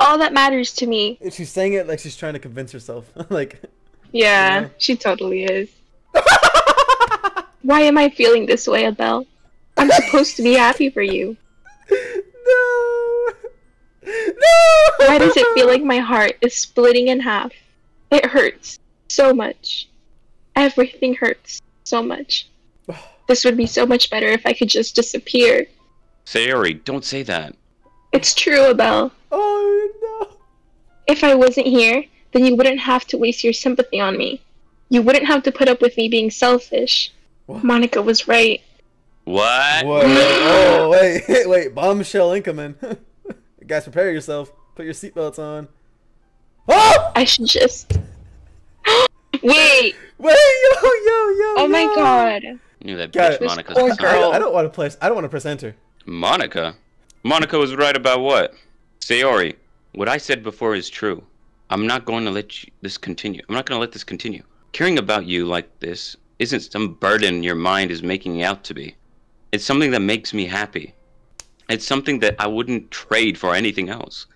All that matters to me. She's saying it like she's trying to convince herself. like, Yeah, Yeah. she totally is. Why am I feeling this way, Abiel? I'm supposed to be happy for you. no. No. Why does it feel like my heart is splitting in half? It hurts so much. Everything hurts so much. This would be so much better if I could just disappear. Sayori, don't say that. It's true, Abiel. Oh no. If I wasn't here, then you wouldn't have to waste your sympathy on me. You wouldn't have to put up with me being selfish. What? Monika was right. What? What? oh wait, wait, bombshell incoming. Guys, prepare yourself. Put your seatbelts on. Oh! I should just. Wait! Wait, my yo. god. Knew that Got bitch it. This Monika's poor girl. don't- I don't want to press. I don't want to press enter. Monika? Monika was right about what? Sayori, what I said before is true. I'm not going to let you, this continue. I'm not going to let this continue. Caring about you like this isn't some burden your mind is making out to be. It's something that makes me happy. It's something that I wouldn't trade for anything else.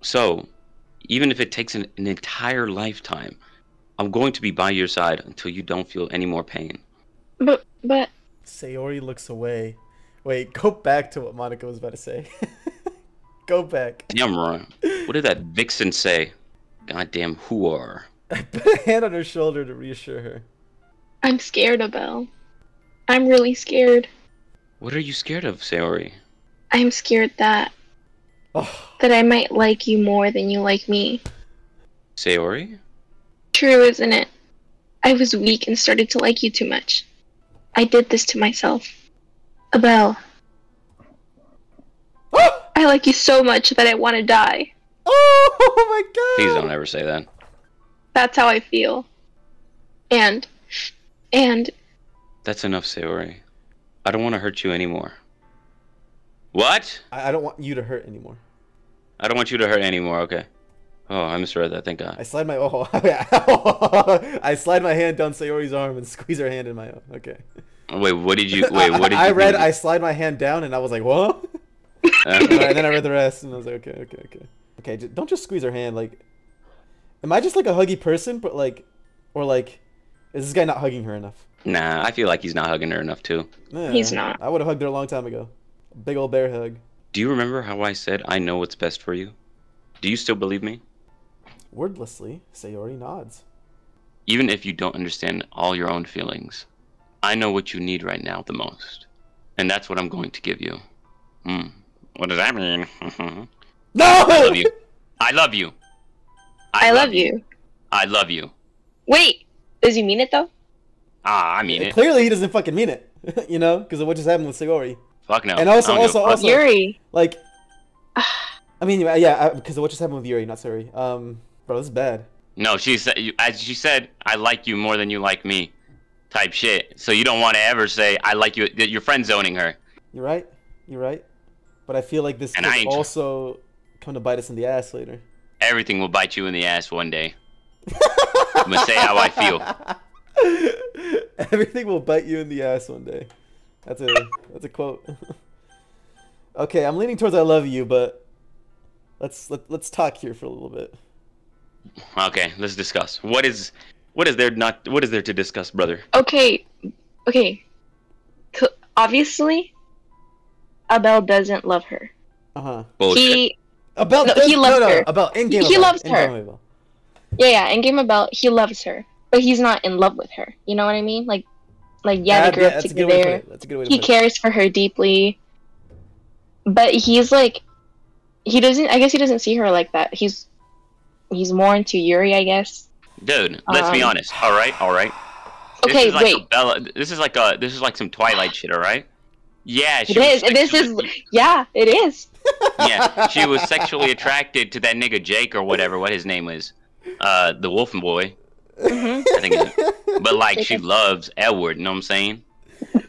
So, even if it takes an, an entire lifetime, I'm going to be by your side until you don't feel any more pain. But, but, Sayori looks away. Wait, go back to what Monika was about to say. go back. Damn, Ron. What did that vixen say? Goddamn whore. I put a hand on her shoulder to reassure her. I'm scared, Abiel. I'm really scared. What are you scared of, Sayori? I'm scared that Oh, that I might like you more than you like me. Sayori? True, isn't it? I was weak and started to like you too much. I did this to myself. Abiel, I like you so much that I want to die. oh my god! Please don't ever say that. That's how I feel. And, and That's enough, Sayori. I don't want to hurt you anymore. What? I, I don't want you to hurt anymore. I don't want you to hurt anymore, okay. Oh, I misread that, thank God. I slide my oh, I slide my hand down Sayori's arm and squeeze her hand in my own. Okay. Wait, what did you, wait, what did you I read. mean? I slide my hand down and I was like, what? Uh, and then I read the rest and I was like, okay, okay, okay, okay. j- Don't just squeeze her hand. Like, am I just like a huggy person? But like, or like, is this guy not hugging her enough? nah, I feel like he's not hugging her enough, too. Nah, He's not. I would have hugged her a long time ago. Big old bear hug. Do you remember how I said I know what's best for you? Do you still believe me? Wordlessly, Sayori nods. Even if you don't understand all your own feelings, I know what you need right now the most. And that's what I'm going to give you. Hmm. What does that mean? No! I love you. I love you. I love you. I love you. Wait, Does he mean it though? Ah, I mean it. Clearly, he doesn't fucking mean it. you know, because of what just happened with Sayori. Fuck no. And also- I don't give a also- also- Yuri. Like, I mean, yeah, because of what just happened with Yuri, not Sayori. Um, bro, this is bad. No, she said, as she said, I like you more than you like me, type shit. So you don't want to ever say I like you. You're friend zoning her. You're right. You're right. But I feel like this And could also come to bite us in the ass later. Everything will bite you in the ass one day. I'm gonna say how I feel. Everything will bite you in the ass one day. That's a that's a quote. okay, I'm leaning towards I love you, but let's let, let's talk here for a little bit. Okay, let's discuss. What is, what is there not? What is there to discuss, brother? Okay, okay. C- obviously, Abiel doesn't love her. Uh huh. Bullshit. He, About No, he no, loves no, her. about in game. He loves her. Yeah, yeah. In Game Abiel, he loves her, but he's not in love with her. You know what I mean? Like, like yeah, they grew up that's a good way to put together. it. That's a good way to He cares for her deeply, but he's like, he doesn't. I guess he doesn't see her like that. He's, he's more into Yuri, I guess. Dude, let's be Um, honest. All right, all right. This Okay, is like wait. A Bella, this is like a. This is like some Twilight shit. All right. Yeah, It she was is. This is. sexually- Yeah, it is. yeah, she was sexually attracted to that nigga Jake or whatever, what his name is, uh, the Wolfen boy. hmm I think. It, but like, she loves Edward. You know what I'm saying?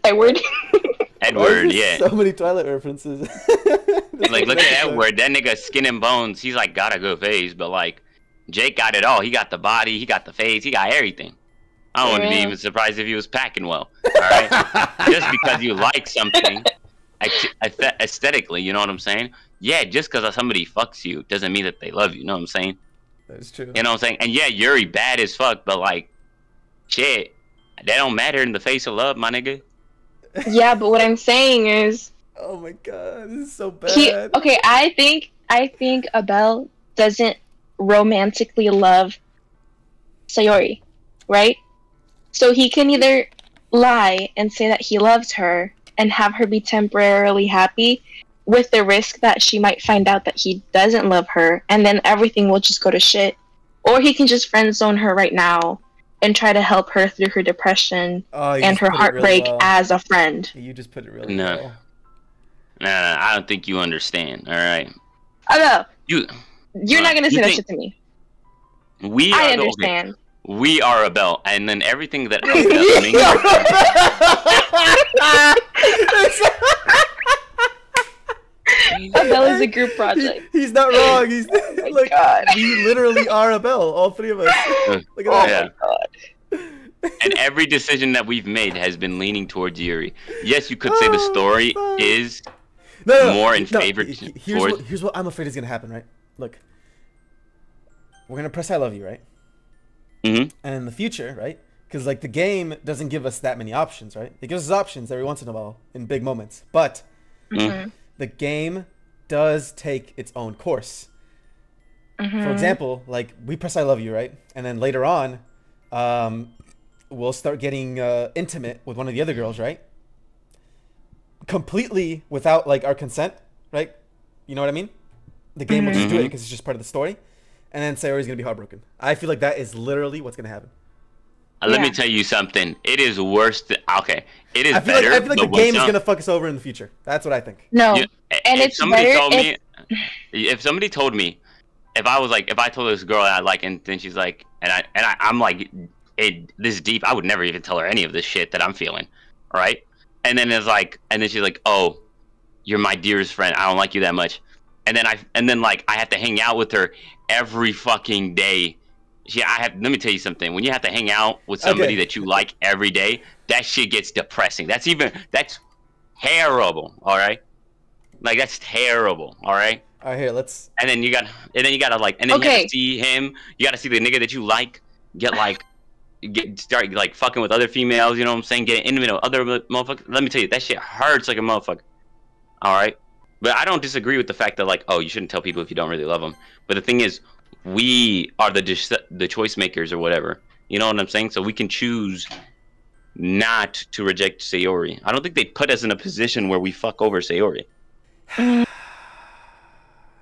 Edward. Edward, there yeah. So many Twilight references. Like, look at Edward. That nigga skin and bones. He's like got a good face, but like, Jake got it all. He got the body. He got the face. He got everything. I wouldn't be even surprised if he was packing well. All right. just because you like something aesthetically, you know what I'm saying? Yeah, just because somebody fucks you doesn't mean that they love you. You know what I'm saying? That is true. You know what I'm saying? And yeah, Yuri bad as fuck, but like, shit, that don't matter in the face of love, my nigga. yeah, but what I'm saying is, Oh my god, this is so bad. he. Okay, I think I think Abiel doesn't romantically love Sayori, right? So he can either lie and say that he loves her and have her be temporarily happy with the risk that she might find out that he doesn't love her and then everything will just go to shit. Or he can just friend zone her right now and try to help her through her depression Oh, and her put it really heartbreak well. as a friend. You just put it really No. well. Nah, nah, I don't think you understand. All right, I know. you, you're not gonna say You that shit to me. we I are the- okay, understand. we are Abiel, and then everything that Abiel means. Abiel is a group project. He's not wrong. He's Oh my like God. we literally are Abiel, all three of us. Look at Oh that. my god. and every decision that we've made has been leaning towards Yuri. Yes, you could say the Oh, story fuck. is No, no, no, more in no, favor he- to- Here's for- what, here's what I'm afraid is gonna happen. Right? Look, we're gonna press I love you, right? Mhm. And in the future, right? Because like the game doesn't give us that many options, right? It gives us options every once in a while in big moments, but Mhm. the game does take its own course. For Mhm. example, like we press I love you, right? And then later on, um, we'll start getting uh, intimate with one of the other girls, right? Completely without like our consent, right? You know what I mean? The game will just do it because it's just part of the story. And then Sayori's gonna be heartbroken. I feel like that is literally what's gonna happen. Uh, Let me tell you something. It is worse. Than, okay, it is I feel better. like I feel like the game what's is gonna fuck us over in the future. That's what I think. No. You- And if it's somebody better told if- me, if somebody told me, if I was like, if I told this girl I like, and then she's like, and I and I, I'm like, it this deep, I would never even tell her any of this shit that I'm feeling, right? And then it's like, and then she's like, oh, you're my dearest friend. I don't like you that much. And then I, and then like, I have to hang out with her every fucking day. She, I have. Let me tell you something. When you have to hang out with somebody Okay. that you like every day, that shit gets depressing. That's even that's terrible. All right, like that's terrible. All right. All right, here, let's. And then you got, and then you gotta like, and then you Okay. gotta see him. You gotta see the nigga that you like get like, get start like fucking with other females. You know what I'm saying? Getting intimate with other mo- motherfuckers. Let me tell you, that shit hurts like a motherfucker. All right, but I don't disagree with the fact that like, oh, you shouldn't tell people if you don't really love them. But the thing is, we are the dis- the choice makers or whatever. You know what I'm saying? So we can choose not to reject Sayori. I don't think they put us in a position where we fuck over Sayori.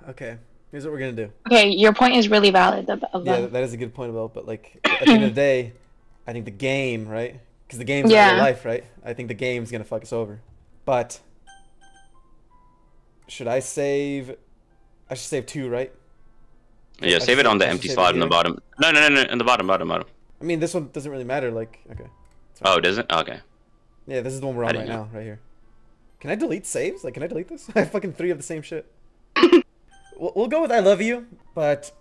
Okay, here's what we're gonna do. Okay, your point is really valid. Ab- Yeah, that is a good point about. But like, at the end of the day, I think the game, right? Because the game's Yeah. not real life, right? I think the game's gonna fuck us over. But should I save? I should save two, right? Yeah, I save it on the empty slot in the bottom. No, no, no, no, in the bottom, bottom, bottom. I mean, this one doesn't really matter. Like, okay. Oh, does it? Okay. Yeah, this is the one we're on right didn't now, right here. Can I delete saves? Like, can I delete this? I have fucking three of the same shit. we'll, we'll go with I love you, but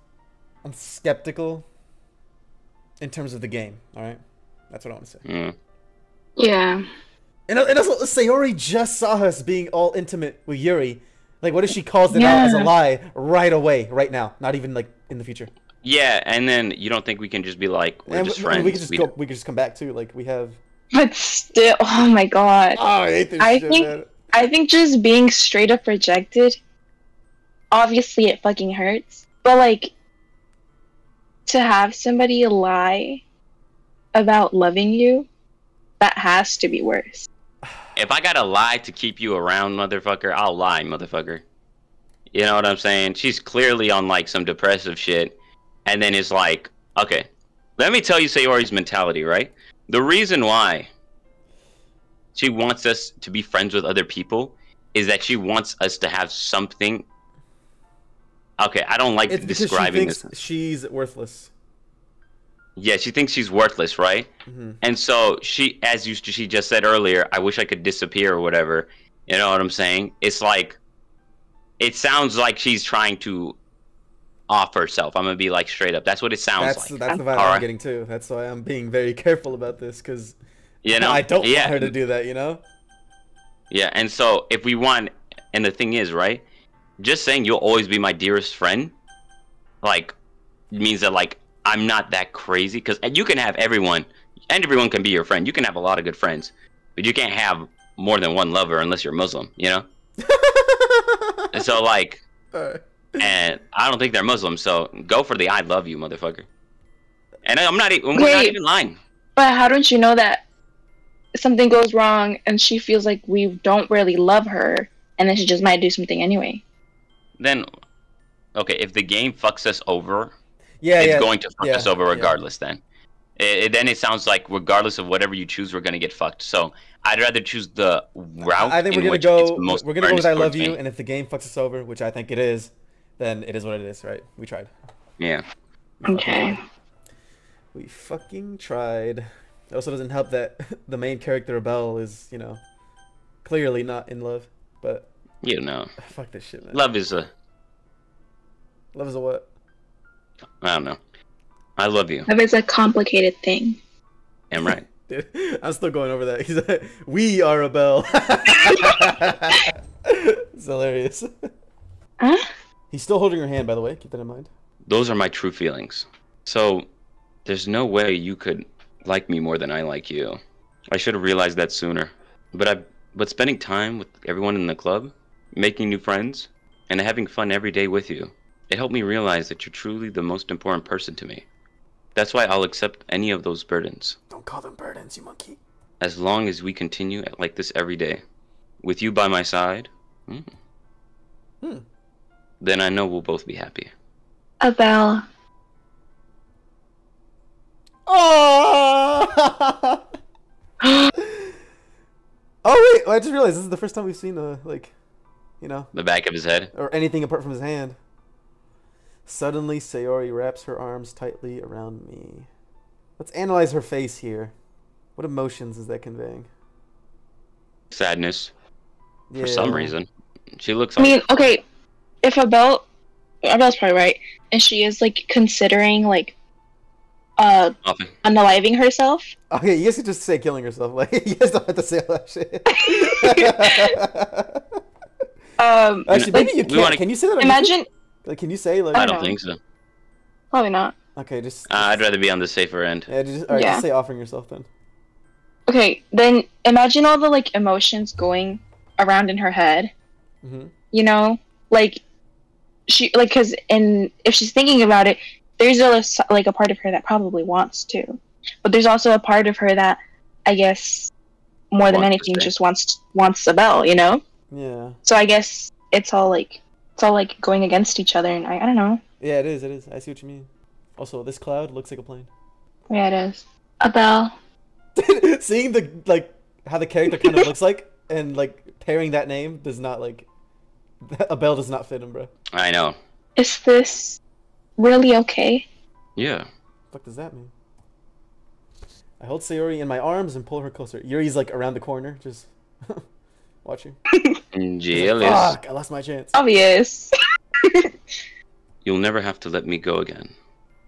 I'm skeptical in terms of the game. All right, that's what I want to say. Mm. Yeah. And, and also, Sayori just saw us being all intimate with Yuri. Like, what if she calls it out as a lie right away, right now, not even like in the future? Yeah, and then you don't think we can just be like we're and just we, friends? we could just We- go. We could just come back to like we have. But still, oh my god. Oh, I hate this I shit, think- man. I think just being straight up rejected, obviously it fucking hurts. But like, to have somebody lie about loving you, that has to be worse. If I gotta lie to keep you around, motherfucker, I'll lie, motherfucker. You know what I'm saying? She's clearly on like some depressive shit, and then it's like, okay, let me tell you Sayori's mentality, right? The reason why she wants us to be friends with other people is that she wants us to have something. Okay, I don't like It's because she describing this. she's worthless. Yeah, she thinks she's worthless, right? hmm And so she, as you, she just said earlier, I wish I could disappear or whatever. You know what I'm saying? It's like, it sounds like she's trying to off herself. I'm gonna be like straight up. That's what it sounds That's like. that's the vibe I'm getting too. That's why I'm being very careful about this because You know? I don't yeah, want her to do that. You know? Yeah, and so if we want, and the thing is, right? Just saying you'll always be my dearest friend, like, means that like I'm not that crazy because you can have everyone, and everyone can be your friend. You can have a lot of good friends, but you can't have more than one lover unless you're Muslim. You know? And so like. Alright. and I don't think they're Muslim. So go for the "I love you" motherfucker. And I'm not. e- We're not even lying. But how don't you know that something goes wrong and she feels like we don't really love her and then she just might do something anyway? Then, okay, if the game fucks us over, Yeah, it's yeah. going to fuck yeah, us over yeah. regardless. Then, it, it- then it sounds like regardless of whatever you choose, we're gonna get fucked. So I'd rather choose the route. I think we're gonna go. it's most We're gonna go with "I love you," me. and if the game fucks us over, which I think it is, then it is what it is, right? We tried. Yeah. Okay. We fucking tried. It also doesn't help that the main character Belle is, you know, clearly not in love. But You know, fuck this shit, man. love is a. Love is a what? I don't know. I love you. Love is a complicated thing. I'm right. Dude, I'm still going over that. He's like, we are Abiel. it's hilarious. Huh? He's still holding your hand, by the way. Keep that in mind. Those are my true feelings. So, there's no way you could like me more than I like you. I should have realized that sooner. But I but spending time with everyone in the club, making new friends, and having fun every day with you, it helped me realize that you're truly the most important person to me. That's why I'll accept any of those burdens Don't call them burdens, you monkey. as long as we continue like this every day. With you by my side, mm, Hmm. then I know we'll both be happy. Abiel. Oh! oh wait! I just realized this is the first time we've seen uh like, you know, The back of his head. or anything apart from his hand. Suddenly, Sayori wraps her arms tightly around me. Let's analyze her face here. What emotions is that conveying? Sadness. For some reason. She looks I mean, okay, if Abiel, Abiel's probably right, and she is like considering like uh Nothing. unaliving herself. Okay, you guys could just say killing herself. Like you guys don't have to say all that shit. Um, Actually, like, maybe you we can. wanna- Can you say that? imagine Like, can you say like? I I don't know. think so. probably not. Okay, just. Uh, I'd rather be on the safer end. yeah, just, all right, Yeah. just say offering yourself then. Okay, then imagine all the like emotions going around in her head. hmm You know, like she like because in if she's thinking about it, there's a like a part of her that probably wants to, but there's also a part of her that I guess more than Wants to anything just wants wants Abiel. You know. Yeah. So I guess it's all like it's all like going against each other, and I, I don't know. Yeah, it is. It is. I see what you mean. Also, this cloud looks like a plane. Yeah, it is. A bell. Seeing the like how the character kind of looks like and like pairing that name does not like Abiel does not fit him, bro. I know. Is this really okay? Yeah. fuck does that mean? I hold Sayori in my arms and pull her closer. Yuri's like around the corner, just watching. Jealous. Fuck, I lost my chance. Obvious. You'll never have to let me go again.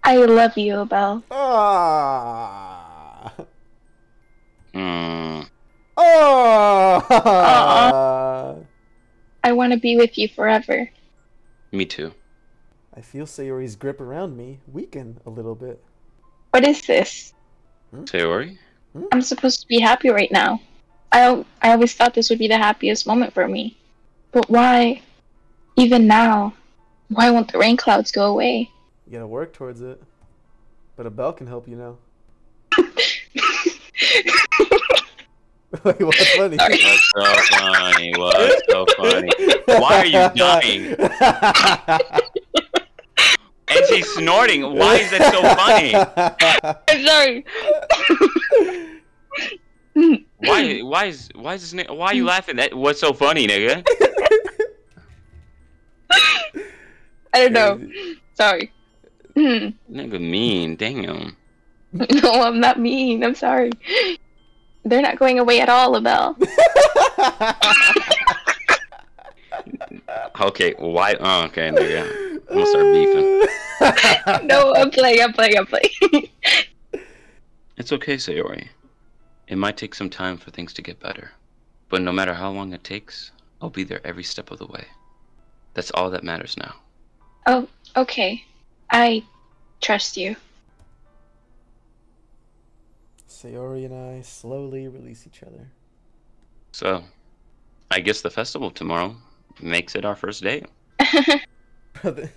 I love you, Abiel. Ah. Mm. Oh. I want to be with you forever. Me too. I feel Sayori's grip around me weaken a little bit. What is this? Sayori? I'm supposed to be happy right now. I I always thought this would be the happiest moment for me. But why, even now, why won't the rain clouds go away? You gotta work towards it. But Abiel can help you now. Wait, what's funny? Sorry. What's so funny? What's so funny? Why are you dying? And she's snorting. Why is that so funny? I'm sorry. Why? Why is? Why is this? Why are you laughing? That what's so funny, nigga? I don't know. Sorry. Nigga, mean. Damn. No, I'm not mean. I'm sorry. They're not going away at all, Abiel. Okay. Why? Oh, okay, nigga. I'm gonna start beefing. no, I'm playing. I'm playing. I'm playing. It's okay, Sayori. It might take some time for things to get better, but no matter how long it takes, I'll be there every step of the way. That's all that matters now. oh, okay. I trust you. Sayori and I slowly release each other. So, I guess the festival tomorrow makes it our first date. her,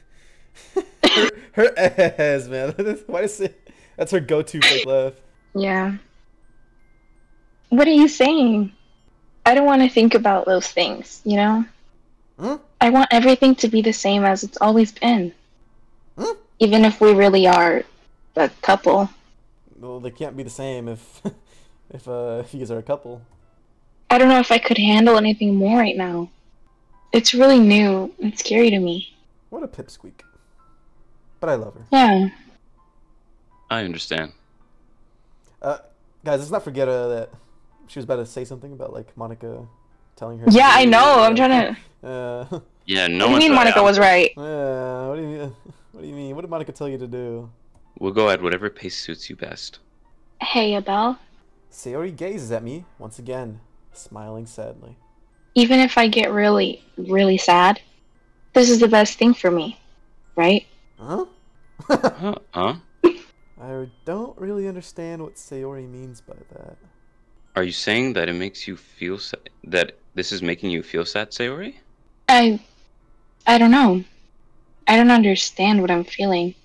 her ass, man. Why does it? That's her go-to fake laugh. Yeah. What are you saying? I don't want to think about those things, you know? Hmm? I want everything to be the same as it's always been. Hmm? Even if we really are a couple. Well, they can't be the same if if uh if you guys are a couple. I don't know if I could handle anything more right now. It's really new and scary to me. What a pipsqueak. But I love her. Yeah. I understand. Uh, guys, let's not forget uh, that she was about to say something about like Monika telling her. Yeah, I know. I'm trying to. Uh, Yeah, no what do you mean Monika out. was right? uh, what do you mean? What do you mean? What did Monika tell you to do? We'll go at whatever pace suits you best. Hey, Abiel. Sayori gazes at me once again, smiling sadly. Even if I get really, really sad, this is the best thing for me. Right? Huh? Huh? huh? I don't really understand what Sayori means by that. Are you saying that it makes you feel sa- that this is making you feel sad, Sayori? I. I don't know. I don't understand what I'm feeling.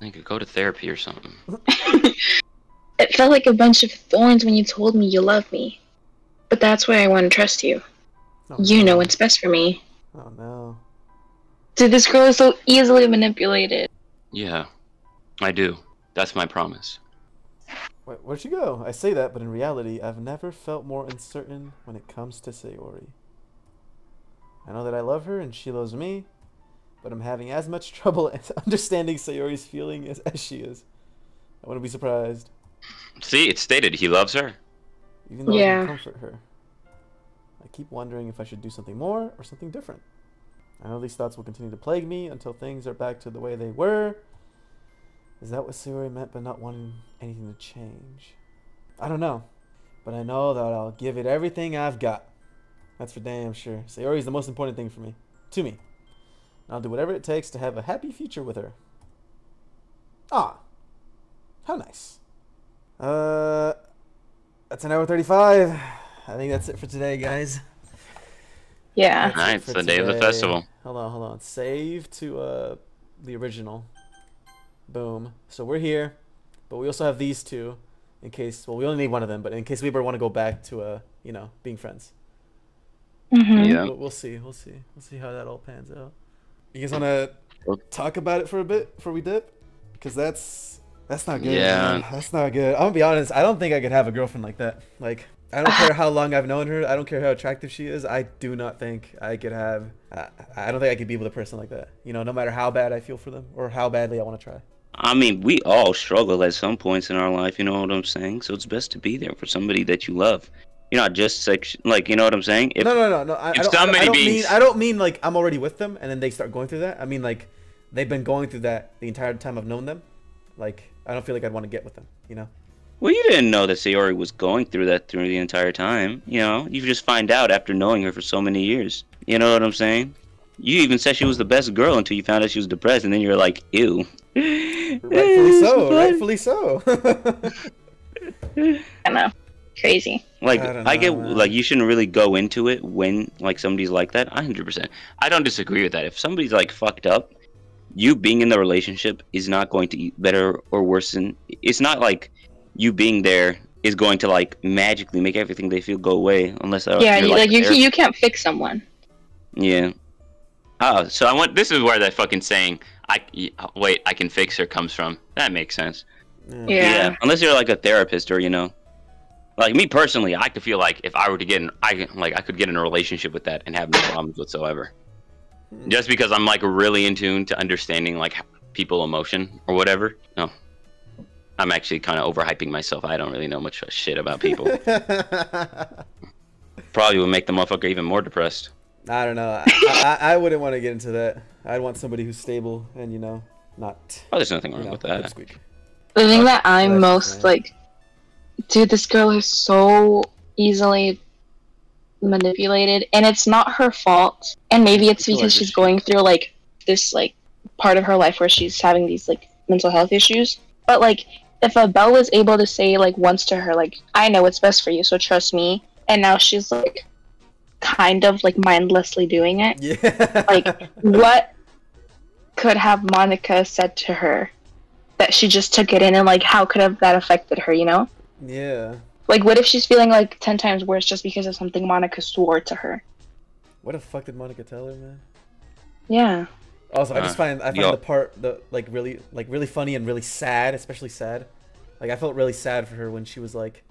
I could go to therapy or something. It felt like a bunch of thorns when you told me you love me. But that's why I want to trust you. Oh, You no. know what's best for me. Oh no. Dude, this girl is so easily manipulated. Yeah, I do. That's my promise. Wait, where'd she go? I say that, but in reality, I've never felt more uncertain when it comes to Sayori. I know that I love her and she loves me, but I'm having as much trouble understanding Sayori's feeling as, as she is. I wouldn't be surprised, See, it's stated he loves her. even though I Yeah. can comfort her. I keep wondering if I should do something more or something different. I know these thoughts will continue to plague me until things are back to the way they were. Is that what Sayori meant by not wanting anything to change? I don't know. But I know that I'll give it everything I've got. That's for damn sure. Sayori is the most important thing for me. To me. And I'll do whatever it takes to have a happy future with her. Ah. How nice. Uh that's an hour 35. I think that's it for today, guys. Yeah. That's it Alright, it's for the day of the festival. Hold on, hold on. Save to uh the original. Boom. So we're here, but we also have these two, in case. Well, we only need one of them, but in case we ever want to go back to uh you know being friends. Mm-hmm. Yeah. We'll, we'll see. We'll see. We'll see how that all pans out. You guys want to talk about it for a bit before we dip? Because that's That's not good. Yeah. man. That's not good. I'm gonna be honest. I don't think I could have a girlfriend like that. Like, I don't care how long I've known her. I don't care how attractive she is. I do not think I could have. I, I don't think I could be with a person like that. You know, no matter how bad I feel for them or how badly I want to try. I mean, we all struggle at some points in our life. You know what I'm saying? So it's best to be there for somebody that you love. You're not just sex. Like, you know what I'm saying? If, no, no, no, no. I, I if don't, I don't, I don't mean. I don't mean like I'm already with them and then they start going through that. I mean like they've been going through that the entire time I've known them. Like I don't feel like I'd want to get with them. You know. Well, you didn't know that Sayori was going through that through the entire time. You know, you just find out after knowing her for so many years. You know what I'm saying? You even said she was the best girl until you found out she was depressed, and then you're like, ew. Rightfully so. Rightfully so. I know. Crazy. Like I I, don't know, get man. like you shouldn't really go into it when like somebody's like that. I hundred percent. I don't disagree with that. If somebody's like fucked up, you being in the relationship is not going to e- better or worsen. It's not like you being there is going to like magically make everything they feel go away unless they're, yeah, you're, like you, you can't fix someone. Yeah. Oh, so I want. This is where that fucking saying "I wait, I can fix her" comes from. That makes sense. Yeah. yeah. Unless you're like a therapist or you know, like me personally, I could feel like if I were to get in, I could- like I could get in a relationship with that and have no problems whatsoever. Just because I'm like really in tune to understanding like people emotion or whatever. No. I'm actually kind of overhyping myself. I don't really know much shit about people. Probably would make the motherfucker even more depressed. I don't know. I, I, I wouldn't want to get into that. I'd want somebody who's stable and you know not. Oh, there's nothing You wrong know, with that. Squeak. The thing uh, that I'm most fine. like, dude, this girl is so easily manipulated, and it's not her fault. And maybe it's because this she's going through like this like part of her life where she's having these like mental health issues. But like, if Abiel was able to say like once to her like, "I know what's best for you, so trust me," and now she's like, kind of like mindlessly doing it. Yeah. Like, what could have Monika said to her that she just took it in and like how could have that affected her, you know? Yeah. Like what if she's feeling like ten times worse just because of something Monika swore to her? What the fuck did Monika tell her, man? Yeah. Also, I just Uh, find I find yo- the part the like really like really funny and really sad, especially sad. Like I felt really sad for her when she was like,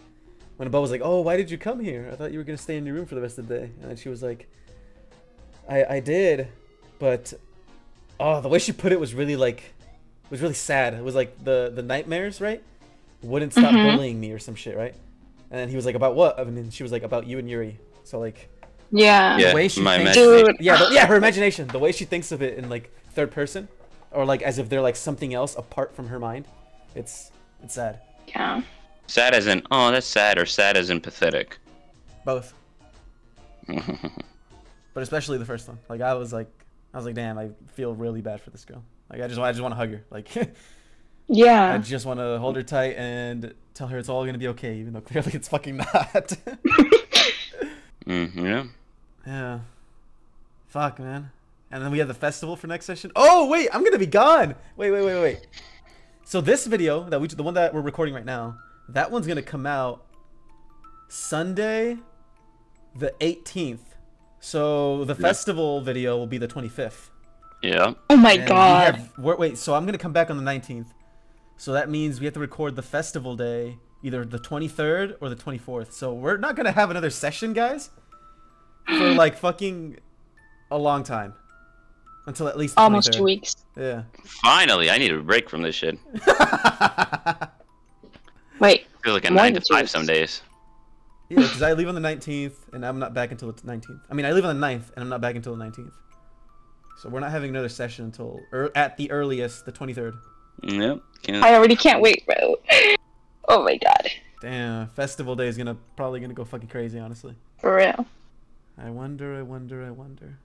when Bo was like, "Oh, why did you come here? I thought you were gonna stay in your room for the rest of the day." And then she was like, "I I did, but oh, the way she put it was really like was really sad. It was like the the nightmares, right? Wouldn't stop Mhm. bullying me or some shit, right?" And then he was like, "About what?" And then she was like, "About you and Yuri." So like Yeah. Yeah, way she my thinks- Dude. yeah, but yeah, her imagination, the way she thinks of it in like third person, or like as if they're like something else apart from her mind. It's it's sad. Yeah. Sad as in, oh, that's sad, or sad as in pathetic. Both, but especially the first one. Like I was like, I was like, damn, I feel really bad for this girl. Like I just, I just want to hug her. Like yeah. I just want to hold her tight and tell her it's all gonna be okay, even though clearly it's fucking not. mm, yeah. yeah. Fuck, man. And then we have the festival for next session. Oh wait, I'm gonna be gone. Wait, wait, wait, wait. So this video that we, the one that we're recording right now, that one's gonna come out Sunday, the 18th. So the festival video will be the 25th. Yeah. oh my And god. have- we're- wait, so I'm gonna come back on the 19th. So that means we have to record the festival day, either the 23rd or the 24th. So we're not gonna have another session, guys, for like fucking a long time. Until at least Almost 23rd. two weeks. Yeah. Finally, I need a break from this shit. Wait. Feels like a nine to five weeks. some days. yeah, because I leave on the 19th and I'm not back until the 19th. I mean, I leave on the 9th and I'm not back until the 19th. So we're not having another session until, or at the earliest, the 23rd. Yep. Can't- I already can't wait, bro. Oh my god. Damn, festival day is gonna probably gonna go fucking crazy, honestly. For real. I wonder, I wonder, I wonder.